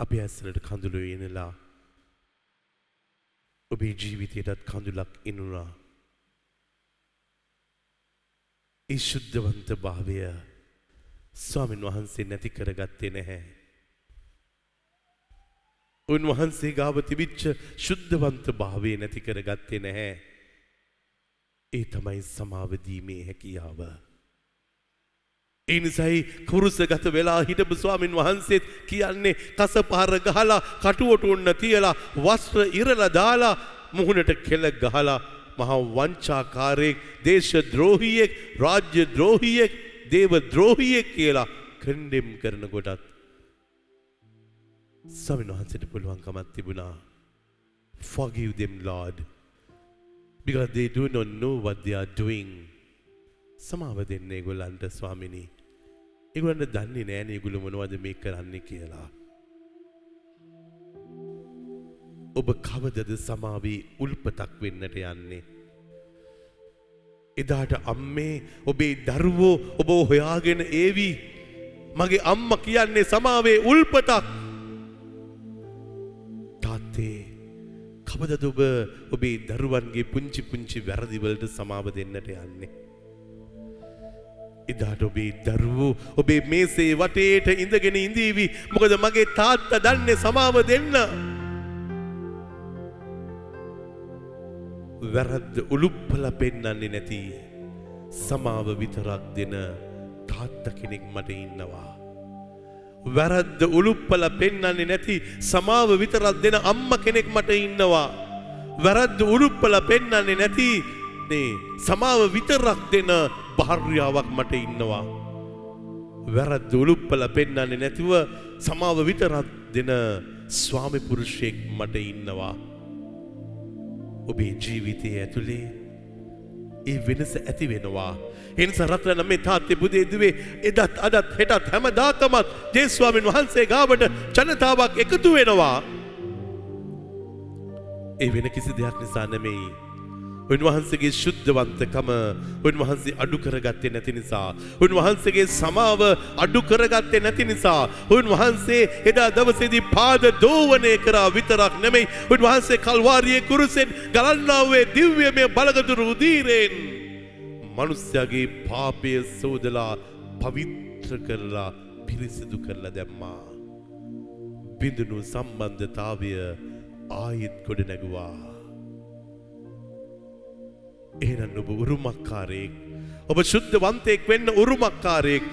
අපි ඇස්වලට කඳුළු එනලා ඔබේ ජීවිතයටත් කඳුලක් එනුනා. ඒ ශුද්ධවන්ත භාවය ස්වාමින් වහන්සේ නැති කරගත්තේ නැහැ. උන්වහන්සේ ගාව තිබිච්ච ශුද්ධවන්ත භාවය නැති කරගත්තේ නැහැ. ඒ තමයි සමාවදීමේ හැකියාව. ඒ නිසයි කුරුසගත වෙලා හිටපු ස්වාමින් වහන්සේත් කියන්නේ කස පහර ගහලා කටුවට උන්න තියලා වස්ත්‍ර ඉරලා දාලා මුහුණට කෙල ගහලා මහා වංචාකාරයෙක් දේශ ද්‍රෝහියෙක් රාජ්‍ය ද්‍රෝහියෙක් දේව ද්‍රෝහියෙක් කියලා කන්ඩෙම් කරන කොටත් ස්වාමින් වහන්සේට පුළුවන්කමක් තිබුණා. Forgive them lord. Because they do not know what they are doing. සමාව දෙන්න ඒගොල්ලන්ට ස්වාමිනී. ඒගොල්ලන්ට දන්නේ නෑනේ ඒගොල්ලෝ මොනවද මේ කරන්නේ කියලා. ඔබ කවදද සමාවේ උල්පතක් වෙන්නට යන්නේ. එදාට අම්මේ ඔබේ දරුවෝ ඔබ හොයාගෙන ඒවි මගේ අම්ම කියන්නේ සමාවේ උල්පතක්. තාත්තේ කවදද ඔබ ඔබේ දරුවන්ගේ පුංචි පුංචි වැරදිවලට සමාව දෙන්නට යන්නේ. එදාට ඔබේ දරුවෝ ඔබේ මේසේ වටේට ඉඳගෙන ඉඳීවි මොකද මගේ තාත්ත දන්නේ සමාව දෙන්න. වැරද්ද උළුප්පල පෙන්නන්නේ නැති සමාව විතරක් දෙන තාත්ත කෙනෙක් මට ඉන්නවා. වැරද්ද උළුප්පල පෙන්නන්නේ නැති සමාව විතරක් දෙන අම්ම කෙනෙක් මට ඉන්නවා. වැරද්ද උළුප්පල පෙන්නන්නේ නැති නේ සමාව විතරක් දෙන භාර්යාවක් මට ඉන්නවා. වැරද්ද උළුප්පල පෙන්නන්නේ නැතිව සමාව විතරක් දෙන ස්වාමි පුරුෂයෙක් මට ඉන්නවා. ඔබේ ජීවිතය ඇතුළේ ඒ වෙනස ඇති වෙනවා. එනිසා රත්න මේ තාත්තේ බුදේ දුවේ එදත් අදත් හෙටත් හැම දාතමත් ජේස්වාමින් වහන්සේ ගාවට ජනතාවක් එකතු වෙනවා. ඒ වෙන කිසි දෙයක් නිසා නෙමෙයි. උන්වහන්සේගේ ශුද්ධවන්තකම උන්වහන්සේ අඩු කරගත්තේ නැති නිසා. උන්වහන්සේගේ සමාව අඩු කරගත්තේ නැති නිසා. උන්වහන්සේ එදා දවසේදී පාද දෝවනය කරා විතරක් නෙමෙයි. උන්වහන්සේ කල්වාරියේ කුරුසෙන් ගලන්නා වූ දිව්‍යමය බලගතුරු උදීරෙන් මනුස්සයාගේ පාපය සෝදලා පවිත්‍ර කරලා පිරිසිදු කරලා දැම්මා. බිඳුණු සම්බන්ධතාවය ආයෙත් ගොඩ නැගුවා. එහෙනම් ඔබ උරුමක්කාරයෙක්. ඔබ ශුද්ධවන්තයෙක් වෙන්න උරුමක්කාරයෙක්.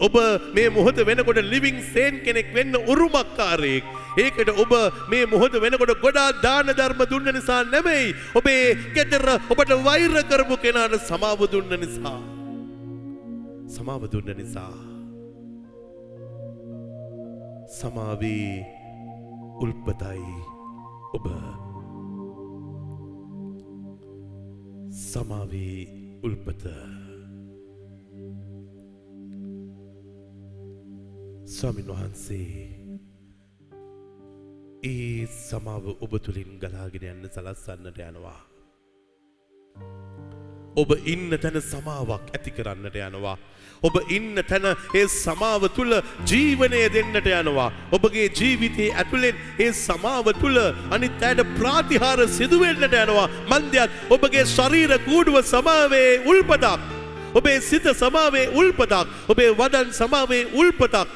ඔබ මේ මොහොත වෙනකොට ලිවිං සේන් කෙනෙක් වෙන්න උරුමක්කාරයෙක්. ඒකට ඔබ මේ මොහොත වෙනකොට ගොඩා දාන ධර්ම දුන්න නිසා නෙමෙයි. ඔබේ ගෙදර ඔබට වෛර කරපු කෙනාට සමාව දුන්න නිසා. සමාව දුන්න නිසා. සමාවේ උල්පතයි ඔබ සමාවේ උල්පත ස්වාමින් වහන්සේ ඒ සමාව ඔබ තුළින් ගලාගෙන යන්න සලස්සන්නට යනවා. ඔබ ඉන්න තැන සමාවක් ඇති කරන්නට යනවා. ඔබ ඉන්න තැන ඒ සමාව තුළ ජීවනය දෙන්නට යනවා. ඔබගේ ජීවිතයේ ඇතුළෙන් ඒ සමාව තුළ අනිත් අයට ප්‍රාතිහාර සිදුවෙන්නට යනවා. මන්දයත් ඔබගේ ශරීර කූඩුව සමාවේ උල්පතක්. ඔබේ සිත සමාවේ උල්පතක්. ඔබේ වදන් සමාවේ උල්පතක්.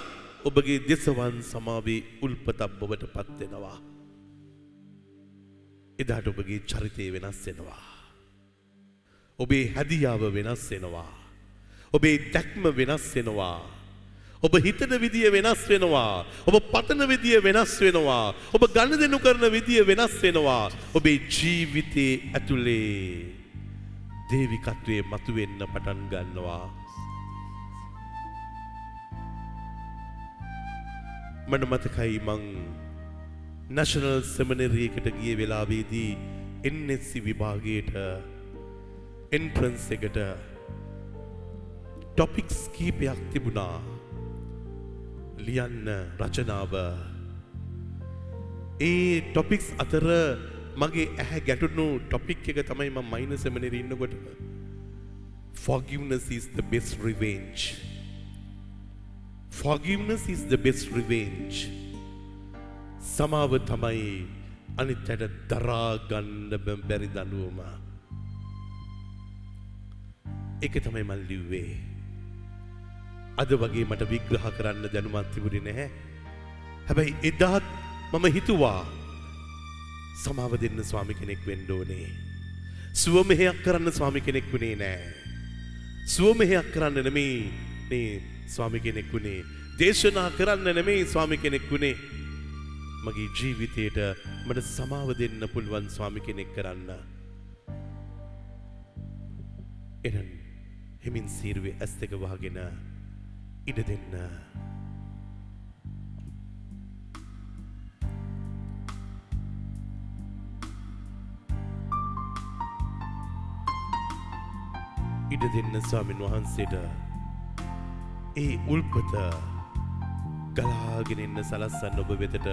ඔබගේ දෙසවන් සමාවේ උල්පතක් ඔබට පත්වෙනවා. එදාට ඔබගේ චරිතය වෙනස් වෙනවා. ඔබේ හැදියාව වෙනස් වෙනවා. ඔබේ දැක්ම වෙනස් වෙනවා. ඔබ හිතන විදිය වෙනස් වෙනවා. ඔබ පතන විදිය වෙනස් වෙනවා. ඔබ ගණදෙනු කරන විදිය වෙනස් වෙනවා. ඔබේ ජීවිතයේ ඇතුලේ දේවිකත්වයේ මතුවෙන්න පටන් ගන්නවා. මට මතකයි මං නැශනල් සෙමනරියකට ගිය වෙලාවේදී NSC විභාගයට එන්ට්‍රන්ස් එකට ටොපික්ස් කීපයක් තිබුණා. ලියන්න රචනාව. ඒ ටොපික්ස් අතර මගේ ඇහැ ගැටුණු ටොපික් එක තමයි මම මයින සෙමිනරි ඉන්නකොට. Forgiveness is the best revenge. Forgiveness is the best revenge. සමාව තමයි අනිත්යට දරා ගන්න බැරි දඬුවම. ඒක තමයි මම ලිව්වේ අද වගේ මට විග්‍රහ කරන්න දැනුමක් තිබුණේ නැහැ. හැබැයි එදාත් මම හිතුවා සමාව දෙන්න ස්වාමි කෙනෙක් වෙන්න ඕනේ. සුවමෙහෙයක් කරන්න ස්වාමි කෙනෙක් වුණේ නෑ. සුවමෙහෙයක් කරන්න නෙමෙයි මේ ස්වාමි කෙනෙක් වුණේ. දේශනා කරන්න නෙමෙයි ස්වාමි කෙනෙක් වුණේ. මගේ ජීවිතයට මට සමාව දෙන්න පුළුවන් ස්වාමි කෙනෙක් කරන්න. එනම් හිමින් සීරුවේ ඇස් දෙක වහගෙන ඉඩ දෙන්න. ඉඩ දෙන්න ස්වාමින් වහන්සේට ඒ උල්පත ගලාගෙන එන්න සලස්සන්න ඔබ වෙතට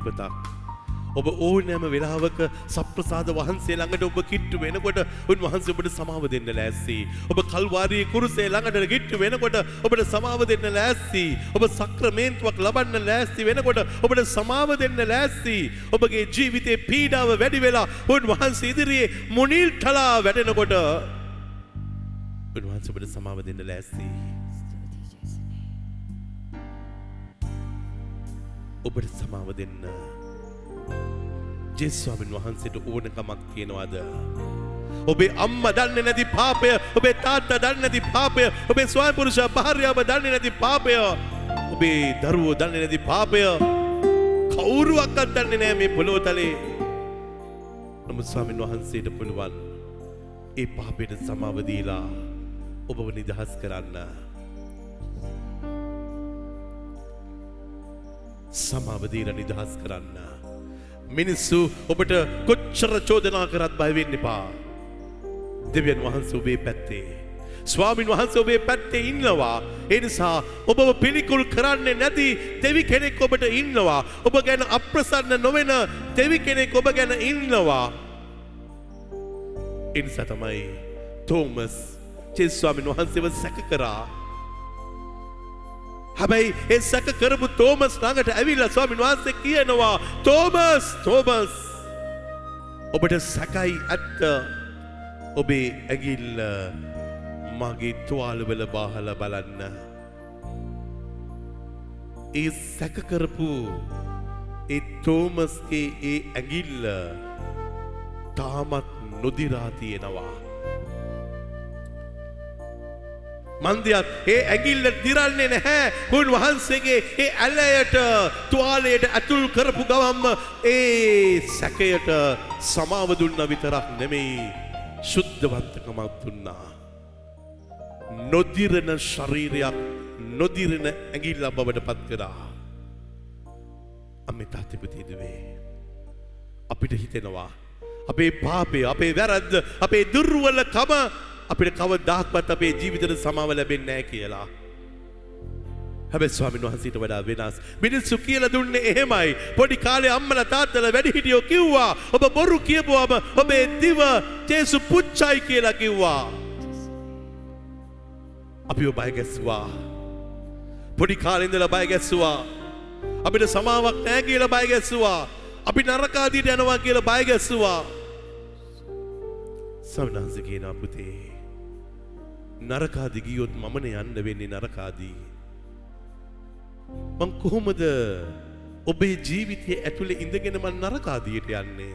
සමාවී උල්පතක්. ඔබ ඕනෑම වෙලාවක සප්‍රසාද වහන්සේ ළඟට ඔබ කිට්ටු වෙනකොට උන්වහන්සේ ඔබට සමාව දෙන්න ලෑස්ති. ඔබ කල්වාරී කුරුසේ ළඟට කිට්ටු වෙනකොට ඔබට සමාව දෙන්න ලෑස්ති. ඔබ සක්‍රමේන්තුවක් ලබන්න ලෑස්ති වෙනකොට ඔබට සමාව දෙන්න ලෑස්ති. ඔබගේ ජීවිතේ පීඩාව වැඩි වෙලා උන්වහන්සේ ඉදිරියේ මුනිල් තලා වැඩෙනකොට උන්වහන්සේ ඔබට සමාව දෙන්න ලෑස්ති. ඔබට සමාව දෙන්න ජෙස්වාමින් වහන්සේට ඕනකමක් තියෙනවාද. ඔබේ අම්ම දන්න නැති පාපය ඔබේ තාත්තා දන්න නැති පාපය ඔබේ ස්වයංපුරුෂ භාර්යාව දන්නේ නැති පාපය ඔබේ දරුවෝ දන්නේ නැති පාපය කවුරුවක්වත් දන්නේ නෑ මේ පොළොව තලේ. නමුත් ස්වාමින් වහන්සේට පුළුවන් ඒ පාපයට සමාව දීලා ඔබව නිදහස් කරන්න. සමාව දීලා නිදහස් කරන්න. මිනිස්සු ඔබට කොච්චර චෝදනා කරත් බය වෙන්න එපා. දෙවියන් වහන්සේ ඔබේ පැත්තේ. ස්වාමින් වහන්සේ ඔබේ පැත්තේ ඉන්නවා. ඒ නිසා ඔබව පිළිකුල් කරන්නේ නැති දෙවි කෙනෙක් ඔබට ඉන්නවා. ඔබ ගැන අප්‍රසන්න නොවන දෙවි කෙනෙක් ඔබ ගැන ඉන්නවා. ඒ නිසා තමයි තෝමස් ජේසුස් ස්වාමින් වහන්සේව සැක කරා. හැබැයි ඒ සැක කරපු තෝමස් ළඟට ඇවිල්ලා ස්වාමින් වහන්සේ කියනවා තෝමස් තෝමස් ඔබට සැකයි ඇත්ත ඔබේ ඇගිල්ල මගේ තුවාලවල බාහල බලන්න. ඒ සැක කරපු ඒ තෝමස්ගේ ඒ ඇගිල්ල තාමත් නොදිරා තියෙනවා. මන්දියත් ඒ ඇගිල්ල දිරන්නේ නැහැ උන්වහන්සේගේ ඒ ඇලයට තුවාලයට ඇතුල් කරපු ගවම්ම ඒ සැකයට සමාව දුන්න විතරක් නෙමෙයි ශුද්ධවන්තකමක් දුන්නා. නොදිරණ ශරීරයක් නොදිරණ ඇගිල්ල බවට පත් කරා. අම්මේ තාතිපතිදුවේ. අපිට හිතෙනවා. අපේ පාපය අපේ වැරද්ද අපේ දුර්වල කම අපිට කවදාක්වත් අපේ ජීවිතයට සමාව ලැබෙන්නේ නැහැ කියලා. හැබැයි ස්වාමීන් වහන්සේට වඩා වෙනස්. මිනිස්සු කියලා දුන්නේ එහෙමයි. පොඩි කාලේ අම්මලා තාත්තලා වැඩිහිටියෝ කිව්වා ඔබ බොරු කියපුවම ඔබේ දිව ජේසු පුච්චයි කියලා කිව්වා. අපිව බය ගැස්සුවා. පොඩි කාලේ ඉඳලා බය ගැස්සුවා. අපිට සමාවක් නැහැ කියලා බය ගැස්සුවා. අපි නරකාදීට යනවා කියලා බය ගැස්සුවා. සවනන්ස කියනවා පුතේ නරකාදි ගියොත් මමනේ යන්න වෙන්නේ නරකාදී. මං කොහොමද ඔබේ ජීවිතය ඇතුළේ ඉඳගෙන මං නරකාදියට යන්නේ.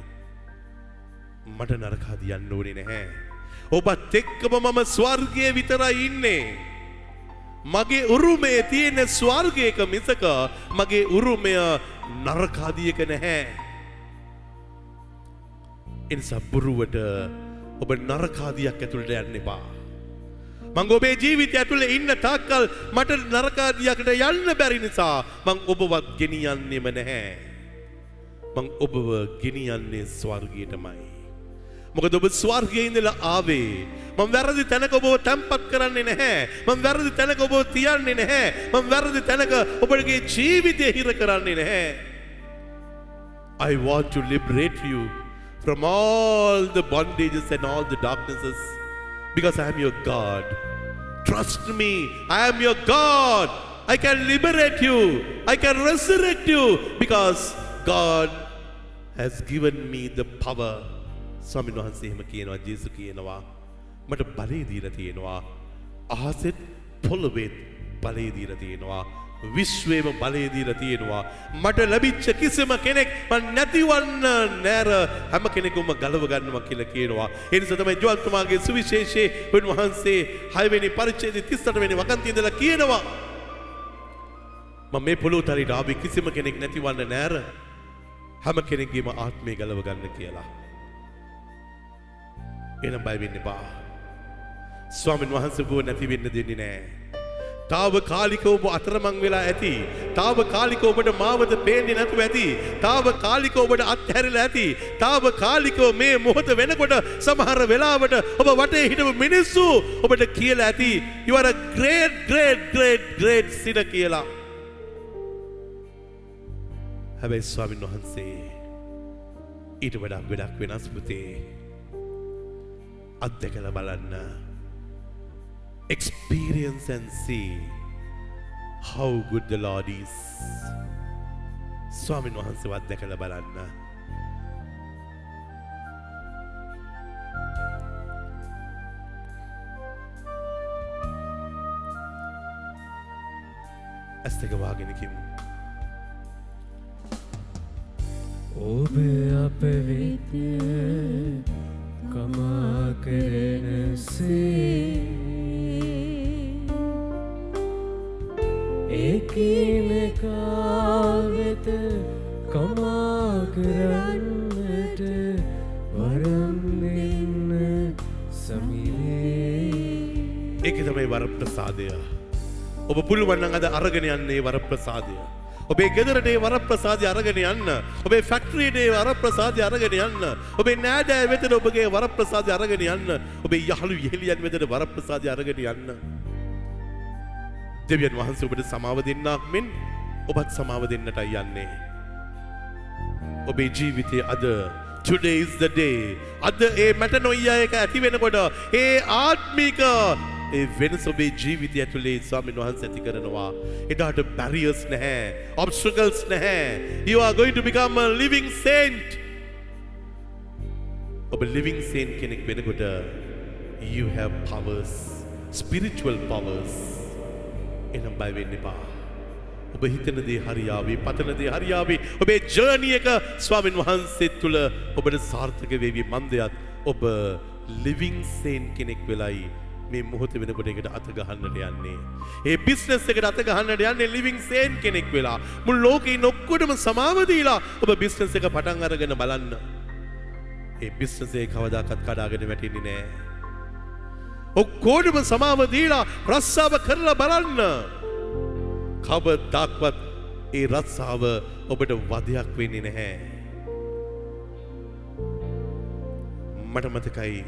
මට නරකාදී යන්න ඕනේ නැහැ. ඔබත් එක්කම මම ස්වර්ගයේ විතරයි ඉන්නේ. මගේ උරුමය තියෙන ස්වර්ගයක මිසක මගේ උරුමය නරකාදියක නැහැ. එනිසා බොරුවට ඔබ නරකාදියක් ඇතුළට යන්න එපා. මං ඔබේ ජීවිතය ඇතුළේ ඉන්න තාක්කල් මට නරකාදියකට යන්න බැරි නිසා මං ඔබවත් ගෙනියන්නෙම නැහැ. මං ඔබව ගෙනියන්නේ ස්වර්ගයටමයි. මොකද ඔබ ස්වර්ගයේ ඉඳලා ආවේ. මම වැරදි තැනක ඔබව තැම්පත් කරන්නේ නැහැ. මම වැරදි තැනක ඔබව තියන්නේ නැහැ. මම වැරදි තැනක ඔබගේ ජීවිතය හිර කරන්නේ නැහැ. I want to liberate you from all the bondages and all the darknesses because I am your God. Trust me, I am your God. I can liberate you. I can resurrect you because God has given me the power. ස්වාමීන් වහන්සේ එහෙම කියනවා ජේසු කියනවා මට බලය දීලා තියෙනවා අහසෙත් පොළොවේත් බලය දීලා තියෙනවා විශ්වයේම බලය දීලා තියෙනවා. මට ලැබිච්ච කිසිම කෙනෙක් මන් නැතිවන්න නෑර. හැම කෙනෙකුම ගලව ගන්නවා කියලා කියනවා. ඒ නිසා තමයි ජෝල් තුමාගේ සුවිශේෂයේ උන්වහන්සේ 6 වෙනි පරිච්ඡේදයේ 38 වෙනි වගන්තිය ඉඳලා කියනවා මම මේ පොළොව තලයට ආවේ කිසිම කෙනෙක් නැතිවන්න නෑර. හැම කෙනෙක්ගේම ආත්මය ගලව ගන්න කියලා. එනම් බය වෙන්න එපා. ස්වාමීන් වහන්සේ බෝ නැති වෙන්න දෙන්නේ නෑ. තාව කාලික ඔබ අතරමං වෙලා ඇති. තාව කාලික ඔබට මාවත පේන්නේ නැතුව ඇති. තාව කාලික ඔබට අත්හැරලා ඇති. තාව කාලිකව මේ මොහොත වෙනකොට සමහර වෙලාවට ඔබ වටේ හිටපු මිනිස්සු ඔබට කියලා ඇති. you are a great great great great sinner කියලා. හැබැයි ස්වාමීන් වහන්සේ ඊට වඩා ගොඩක් වෙනස් පුතේ. අත්දැකලා බලන්න. Experience and see how good the Lord is. ස්වාමීන් වහන්සේවත් දැකලා බලන්න. ඇස් දෙක වාගෙන කිමු. ඔබ අප වෙත කමා කරනසේ ඒකනකාවෙත කමා කරන්නට වරම් දෙන්න සමිවේ ඒක තමයි වරප්‍රසාදය. ඔබ පුළුවන් නම් අද අරගෙන යන්නේ වරප්‍රසාදය. ඔබේ ගෙදරටේ වරප්‍රසාදය අරගෙන යන්න. ඔබේ ෆැක්ටරියේදී වරප්‍රසාදය අරගෙන යන්න. ඔබේ නෑදෑ වෙතට ඔබගේ වරප්‍රසාදය අරගෙන යන්න. ඔබේ යහළු යෙහෙලියන් වෙතට වරප්‍රසාදය අරගෙන යන්න. දෙවියන් වහන්සේ ඔබට සමාව දෙන්නක් මෙන් ඔබත් සමාව දෙන්නටයි යන්නේ. ඔබේ ජීවිතය අද Today is the day. අද ඒ මැට නොයිය එක ඇති වෙනකොට ඒ ආත්මික ඒ වෙනස ඔබේ ජීවිතය ඇතුළේ ස්වාමීන් වහන්සේ ඇති කරනවා. එදාට barriers නැහැ. obstacles නැහැ. You are going to become a living saint. ඔබ living saint කෙනෙක් වෙනකොට you have powers. spiritual powers. එනම් බය වෙන්න එපා. ඔබ හිතන දේ හරියාවේ පතන දේ හරියාවේ ඔබේ ජර්නි එක ස්වාමීන් වහන්සේ තුළ ඔබට සාර්ථක වේවි මන්දයත් ඔබ ලිවිං සේන් කෙනෙක් වෙලයි මේ මොහොත වෙනකොට එකට අත ගහන්නට යන්නේ. ඒ බිස්නස් එකට අත ගහන්නට යන්නේ ලිවිං සේන් කෙනෙක් වෙලා. මුළු ලෝකේ ඉන්න ඔක්කොටම සමාව දීලා ඔබ බිස්නස් එක පටන් අරගෙන බලන්න. ඒ බිස්නස් එක කවදාකවත් කඩාගෙන වැටෙන්නේ නෑ. ඔක්කොටම සමාව දීලා රස්සාව කරලා බලන්න. කවදාක්වත් ඒ රත්සාව ඔබට වදයක් වෙන්නේ නැහැ. මට මතකයි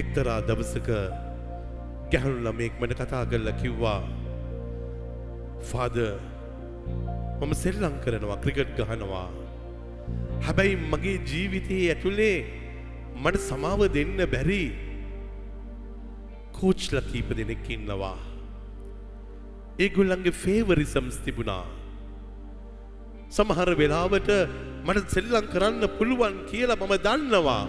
එක්තරා දවසක ගැහණු ළමයෙක් මට කතා කරලා කිව්වා ෆාද මම සෙල්ලම් කරනවා ක්‍රිකට් ගහනවා. හැබැයි මගේ ජීවිතයේ ඇතුලේ මට සමාව දෙන්න බැරි කෝච්ලා කීප දෙනෙක් ඉන්නවා. ඒගොල්ලන්ගේ ෆේවරිසම්ස් තිබුණා. සමහර වෙලාවට මට සෙල්ලම් කරන්න පුළුවන් කියලා මම දන්නවා.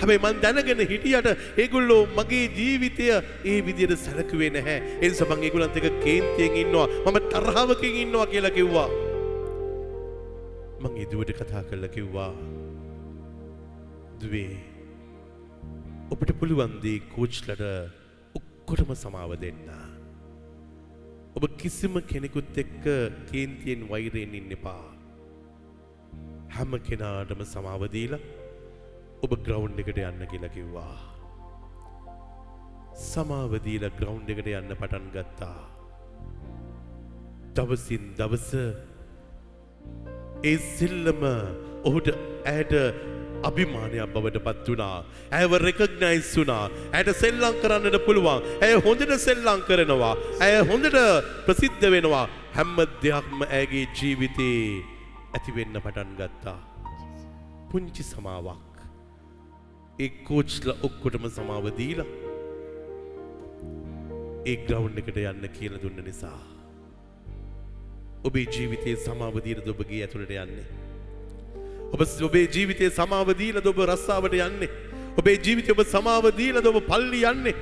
හැබැයි මං දැනගෙන හිටියට ඒගොල්ලෝ මගේ ජීවිතය ඒ විදිහට සැලකුවේ නැහැ. ඒ නිසා මං ඒගොල්ලන්ත් එක්ක කේන්තියෙන් ඉන්නවා. මම තරහවකින් ඉන්නවා කියලා කිව්වා. මං ඒ දුවට කතා කරලා කිව්වා. දුවේ ඔබට පුළුවන් දේ කෝච්ලට ඔක්කොටම සමාව දෙන්න. ඔබ කිසිම කෙනෙකුත් එක්ක කේන්තියෙන් වෛරයෙන් ඉන්න එපා. හැම කෙනාටම සමාව දීලා ඔබ ග්‍රවුන්් එකට යන්න කියලා කිව්වා. සමාව දීලා ග්‍රවුන්් එකට යන්න පටන් ගත්තා. දවසින් දවස ඒ සිල්ලම ඔහුට ඇයට අභිමානයක් බවට පත් වුණා. ඇයව රෙකග්නයිස් වුණා. ඇයට සෙල්ලම් කරන්නට පුළුවන්. ඇය හොඳට සෙල්ලම් කරනවා. ඇය හොඳට ප්‍රසිද්ධ වෙනවා. හැම දෙයක්ම ඇගේ ජීවිතේ ඇති වෙන්න පටන් ගත්තා. පුංචි සමාවක්. ඒ කෝච්ලා ඔක්කොටම සමාව දීලා ඒ ග්‍රවුන්් එකට යන්න කියලා දුන්න නිසා. ඔබේ ජීවිතයේ සමාව දීලා ඔබගේ ඇතුළට යන්නේ. ඔබ ඔබේ ජීවිතයේ සමාව දීලා ඔබ රස්සාවට යන්නේ. ඔබේ ජීවිතය ඔබ සමාව දීලා ඔබ පල්ලි යන්නේ.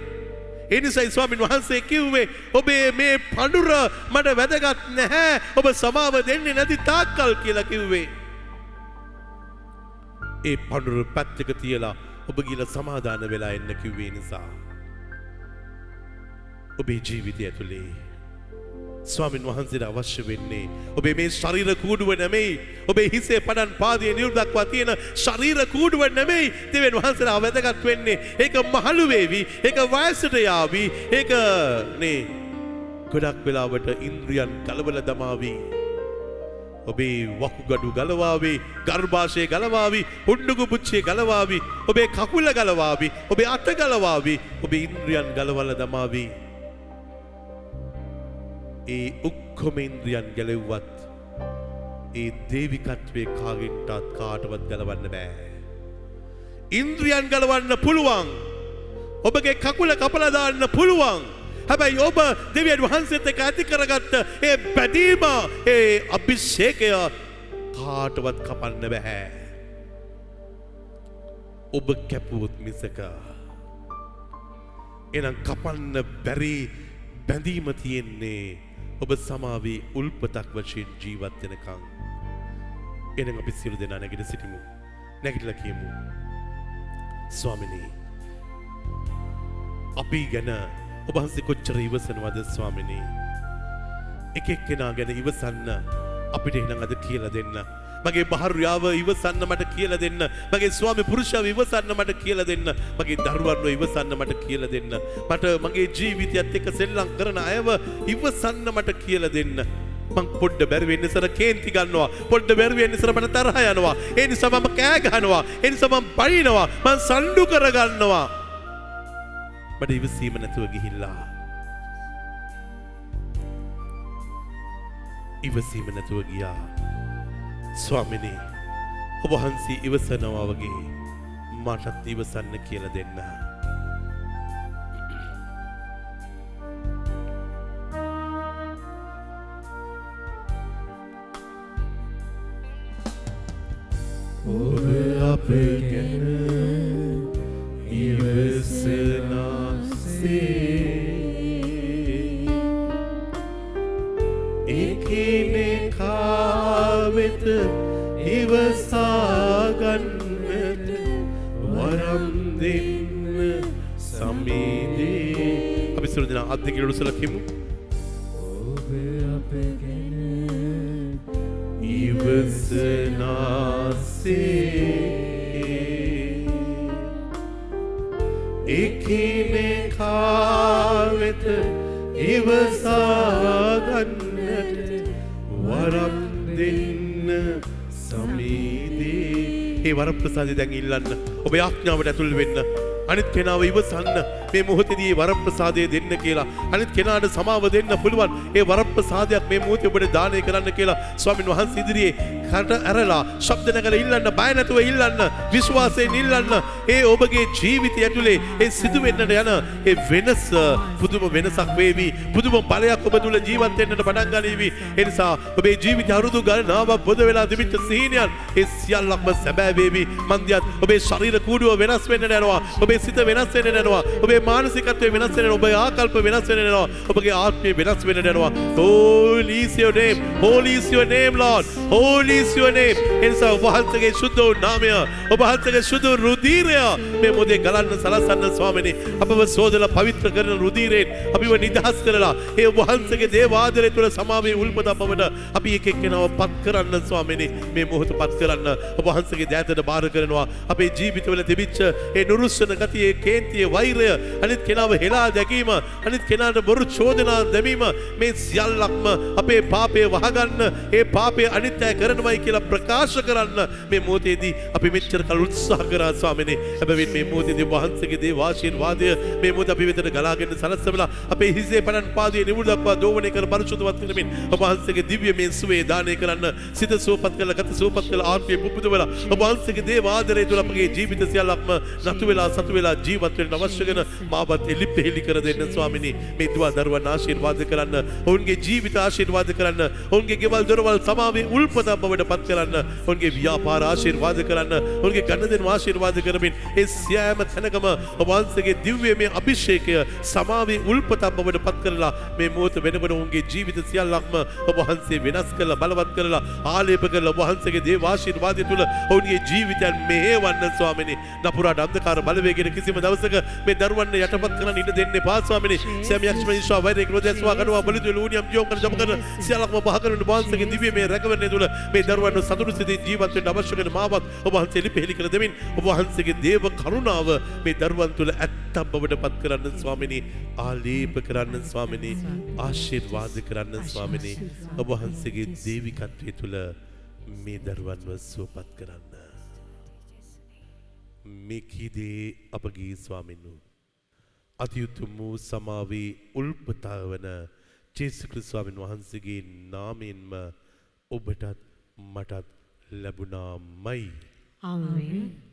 ඒ නිසායි ස්වාමින් වහන්සේ කිව්වේ ඔබේ මේ පඳුර මට වැදගත් නැහැ. ඔබ සමාව දෙන්නේ නැති තාක්කල් කියලා කිව්වේ. ඒ පඳුර පැත්තක තියලා ඔබ ගිහලා සමාදාන වෙලා එන්න කිව්වේ නිසා. ඔබේ ජීවිතය ඇතුලේ ස්වාමින් වහන්සේට අවශ්‍ය වෙන්නේ. ඔබේ මේ ශරීර කූඩුව නෙමෙයි ඔබේ හිසේ පඩන් පාදයේ නිරුදක්වා තියෙන ශරීර කූඩුව නෙමෙයි දෙවියන් වහන්සේට වැදගත් වෙන්නේ. ඒක මහලු වේවි ඒක වයසට යාවි ඒක නේ ගොඩක් වෙලාවට ඉන්ද්‍රියන් කලබල දමාවී. ඔබේ වකුගඩු ගලවාවේ ගර්භාෂය ගලවාවි හුන්ඩුගු පුච්චේ ගලවාවි ඔබේ කකුල ගලවාවි ඔබේ අත ගලවාවි ඔබේ ඉන්ද්‍රියන් ගලවල දමාවී. ඒ ඔක්කොම ඉන්ද්‍රියන් ගැලෙව්වත් ඒ දේවිකත්වය කාගෙන්ටත් කාටවත් ගලවන්න බෑ. ඉන්ද්‍රියන් ගලවන්න පුළුවන් ඔබගේ කකුල කපලදාන්න පුළුවන් හැබැයි ඔබ දෙවියන් වහන්සේත් එක ඇති කරගත්ත ඒ බැදීම ඒ අභිෂේකය කාටවත් කපන්න බැහැ. ඔබ කැපුවොත් මිසක එනම් කපන්න බැරි බැඳීම තියෙන්නේ ඔබ සමාවේ උල්පතක් වශයෙන් ජීවත් වෙනකං. එනම් අපි සියලු දෙනා නැගිට සිටිමු. නැගිටලා කියමු. ස්වාමිනී අපි ගැන ඔබහන්සේ කොච්චර ඉවසනවද ස්වාමිනී. එකෙක් කෙනා ගැන ඉවසන්න අපිට එනම් අද කියල දෙන්න. මගේ බහරුයාව ඉවසන්න මට කියල දෙන්න. මගේ ස්වාමි පුරුෂාව ඉවසන්න මට කියල දෙන්න. මගේ දරුවන්ව ඉවසන්න මට කියල දෙන්න. මට මගේ ජීවිතයත් එක්ක සෙල්ලම් කරන අයව ඉවසන්න මට කියල දෙන්න. මං පොඩ්ඩ බැරිවෙන්න සර කේන්ති ගන්නවා පොඩ්ඩ බැරිවෙන්න සර මට තරහ යනවා ඒ නිසා මම කෑ ගහනවා ඒ නිසා මම පයින්නවා මං සණ්ඩු කරගන්නවා මට ඉවසීම නැතුව ගිහිල්ලා ඉවසීම නැතුව ගියා ස්වාමිනී ඔබ වහන්සේ ඉවසනවා වගේ මටත් ඉවසන්න කියලා දෙන්න. ඔබ අප ගැන ඉවසනාසේ ඉවසාගන්නට වරම් දෙන්න සමීදේ අපි සුරදින අධ්‍යකිරටු සලකිමු ඔබ අප ගැන ඉවසනාසේ. එකිනෙකාවෙත ඉවසාගන්නට වරම් ඒ වරප්‍රසාදය දැන් ඉල්ලන්න. ඔබ යාඥාවට ඇතුල් වෙන්න. අනිත් කෙනාව ඉවසන්න. මේ මොහොතේදී ඒ වරප්‍රසාදය දෙන්න කියලා. අනිත් කෙනාට සමාව දෙන්න පුළුවන්. ඒ වරප්‍රසාදයක් මේ මොහොතේ ඔබට දානය කරන්න කියලා ස්වාමින් වහන්සේ ඉදිරියේ කට ඇරලා ශබ්ද නැගලා ඉල්ලන්න බය නැතුව ඉල්ලන්න විශ්වාසයෙන් ඉල්ලන්න ඒ ඔබගේ ජීවිතය ඇතුලේ ඒ සිදු වෙන්නට යන ඒ වෙනස පුදුම වෙනසක් වේවි. පුදුම බලයක් ඔබ තුල ජීවත් වෙන්නට පටන් ගනීවි. ඒ නිසා ඔබේ ජීවිත අරුදු ගණනාවක් පොද වෙලා තිබිච්ච සිහිනයන් ඒ සියල්ලක්ම සැබෑ වේවි. මන්දියත් ඔබේ ශරීර කූඩුව වෙනස් වෙන්නට යනවා. ඔබේ සිත වෙනස් වෙන්නට යනවා. ඔබේ මානසිකත්වය වෙනස් වෙන්නට ඔබේ ආකල්ප වෙනස් වෙන්නට යනවා. ඔබගේ ආත්මය වෙනස් වෙන්නට යනවා. Holy is your name. Holy is your name lord. Holy is your name එනිසා ඔබ වහන්සේගේ සුද්ධ වූ නාමය ඔබ වහන්සේගේ සුදු රුධීරය මේ මොදේ ගලන්න සලසන්න ස්වාමිනේ. අපව සෝදලා පවිත්‍ර කරන රුධීරයෙන් අපිව නිදහස් කරලා ඒ ඔබ වහන්සේගේ දේවාදරය තුළ සමාවේ උල්පත අපවට අපි එක එක්කෙනාව පත් කරන්න ස්වාමිනේ. මේ මොහොත පත් කරන්න ඔබ වහන්සේගේ දෑතට බාර කරනවා. අපේ ජීවිතවල තිබිච්ච ඒ නුරුස්සන ගතිය ඒ කේන්තිය වෛරය අනිත් කෙනාව හෙලා දැකීම අනිත් කෙනාට බොරු චෝදනා දැමීම මේ සියල්ලක්ම අපේ පාපය වහගන්න ඒ පාපය අනිත් අය කරනවයි කියලා ප්‍රකාශ කරන්න මේ මොහොතේදී අපි මෙච්චර කල් උත්සාහ කරා ස්වාමිනේ. හැබැයි මේ මොහොතේදී වහන්සේගේ දේ වාශිර්වාදය මේ මොහොත අපි වෙතට ගලාගෙන සලස්සවලා අපේ හිසේ පණන් පාදයේ නිමුල් දක්වා දෝවණය කර පරිශුද්ධවත් කරමින් ඔබ වහන්සේගේ දිව්‍යමය සුවේ දානය කරන්න සිත සුවපත් කරලා ගත සුවපත් කරලා ආත්මය පුබුදවලා ඔබ වහන්සේගේ දේ ආදරය තුළ අපගේ ජීවිත සියල්ලක්ම නතු වෙලා සතු වෙලා ජීවත් වෙන්න අවශ්‍ය කරන මාවත් එලිප් එලි කර දෙන්න ස්වාමිනේ. මේ දුව දරුවන් ආශිර්වාද කරන්න ඔවුන්ගේ ජීවිත ආශිර්වාද කරන්න ඔවුන්ගේ ගෙවල් දොරවල් සමාවේ උල්පත බවට පත් කරන්න ඔවුන්ගේ ව්‍යාපාර ආශිර්වාද කරන්න ඔවුන්ගේ ගන්නදෙන ආශිර්වාද කරමින් ඒ සියෑම තැනකම ඔබ වහන්සේගේ දිව්‍යමය අභිෂේකය සමාවේ උල්පත බවට පත් කරලා මේ මොහොත වෙනකොට ඔවුන්ගේ ජීවිත සියල්ලක්ම ඔබ වහන්සේ වෙනස් කරලා බලවත් කරලා ආලේප කරලා ඔබ වහන්සේගේ දේව ආශිර්වාදය තුළ ඔවුන්ගේ ජීවිතයන් මෙහෙවන්න ස්වාමිනේ. නපුරාට අන්ධකාර බලවේගයට කිසිම දවසක මේ දරුවන් යටපත් කරන්න ඉඩ දෙන්න එපා ස්වාමිනේ. සෑම යක්ෂම ඊශ්වා වෛරය ක්‍රෝධය ස්වා ගන්නවා බලතු ලූනියම් ජෝකර ජප කරන සියල්ලක්ම පහ කරන වහන්සේගේ දිව්‍යමය රැකවරණය තුළ මේ දරුවන්ව සතුටු සිතින් ජීවත් වෙන්න අවශ්‍ය කරන මාවක් ඔබ වහන්සේ එලිපෙහෙලි කර දෙමින් ඔබ වහන්සේගේ දේව කරුණාව මේ දරුවන් තුළ ඇත්තක් බවට පත් කරන්න ස්වාමිනී ආලේප කරන්න ස්වාමිනී ආශිර්වාද කරන්න ස්වාමිනී ඔබ වහන්සේගේ දේවිකත්වය තුළ මේ දරුවන්ව සුවපත් කරන්න. මේ කීදේ අපගේ ස්වාමින් වූ අතියුතුම් වූ සමාවේ උල්පතා වන ජේසුක්‍රිස්තු ස්වාමීන් වහන්සේගේ නාමයෙන්ම ඔබටත් මටත් ලැබුණාමයි. ආමේන්.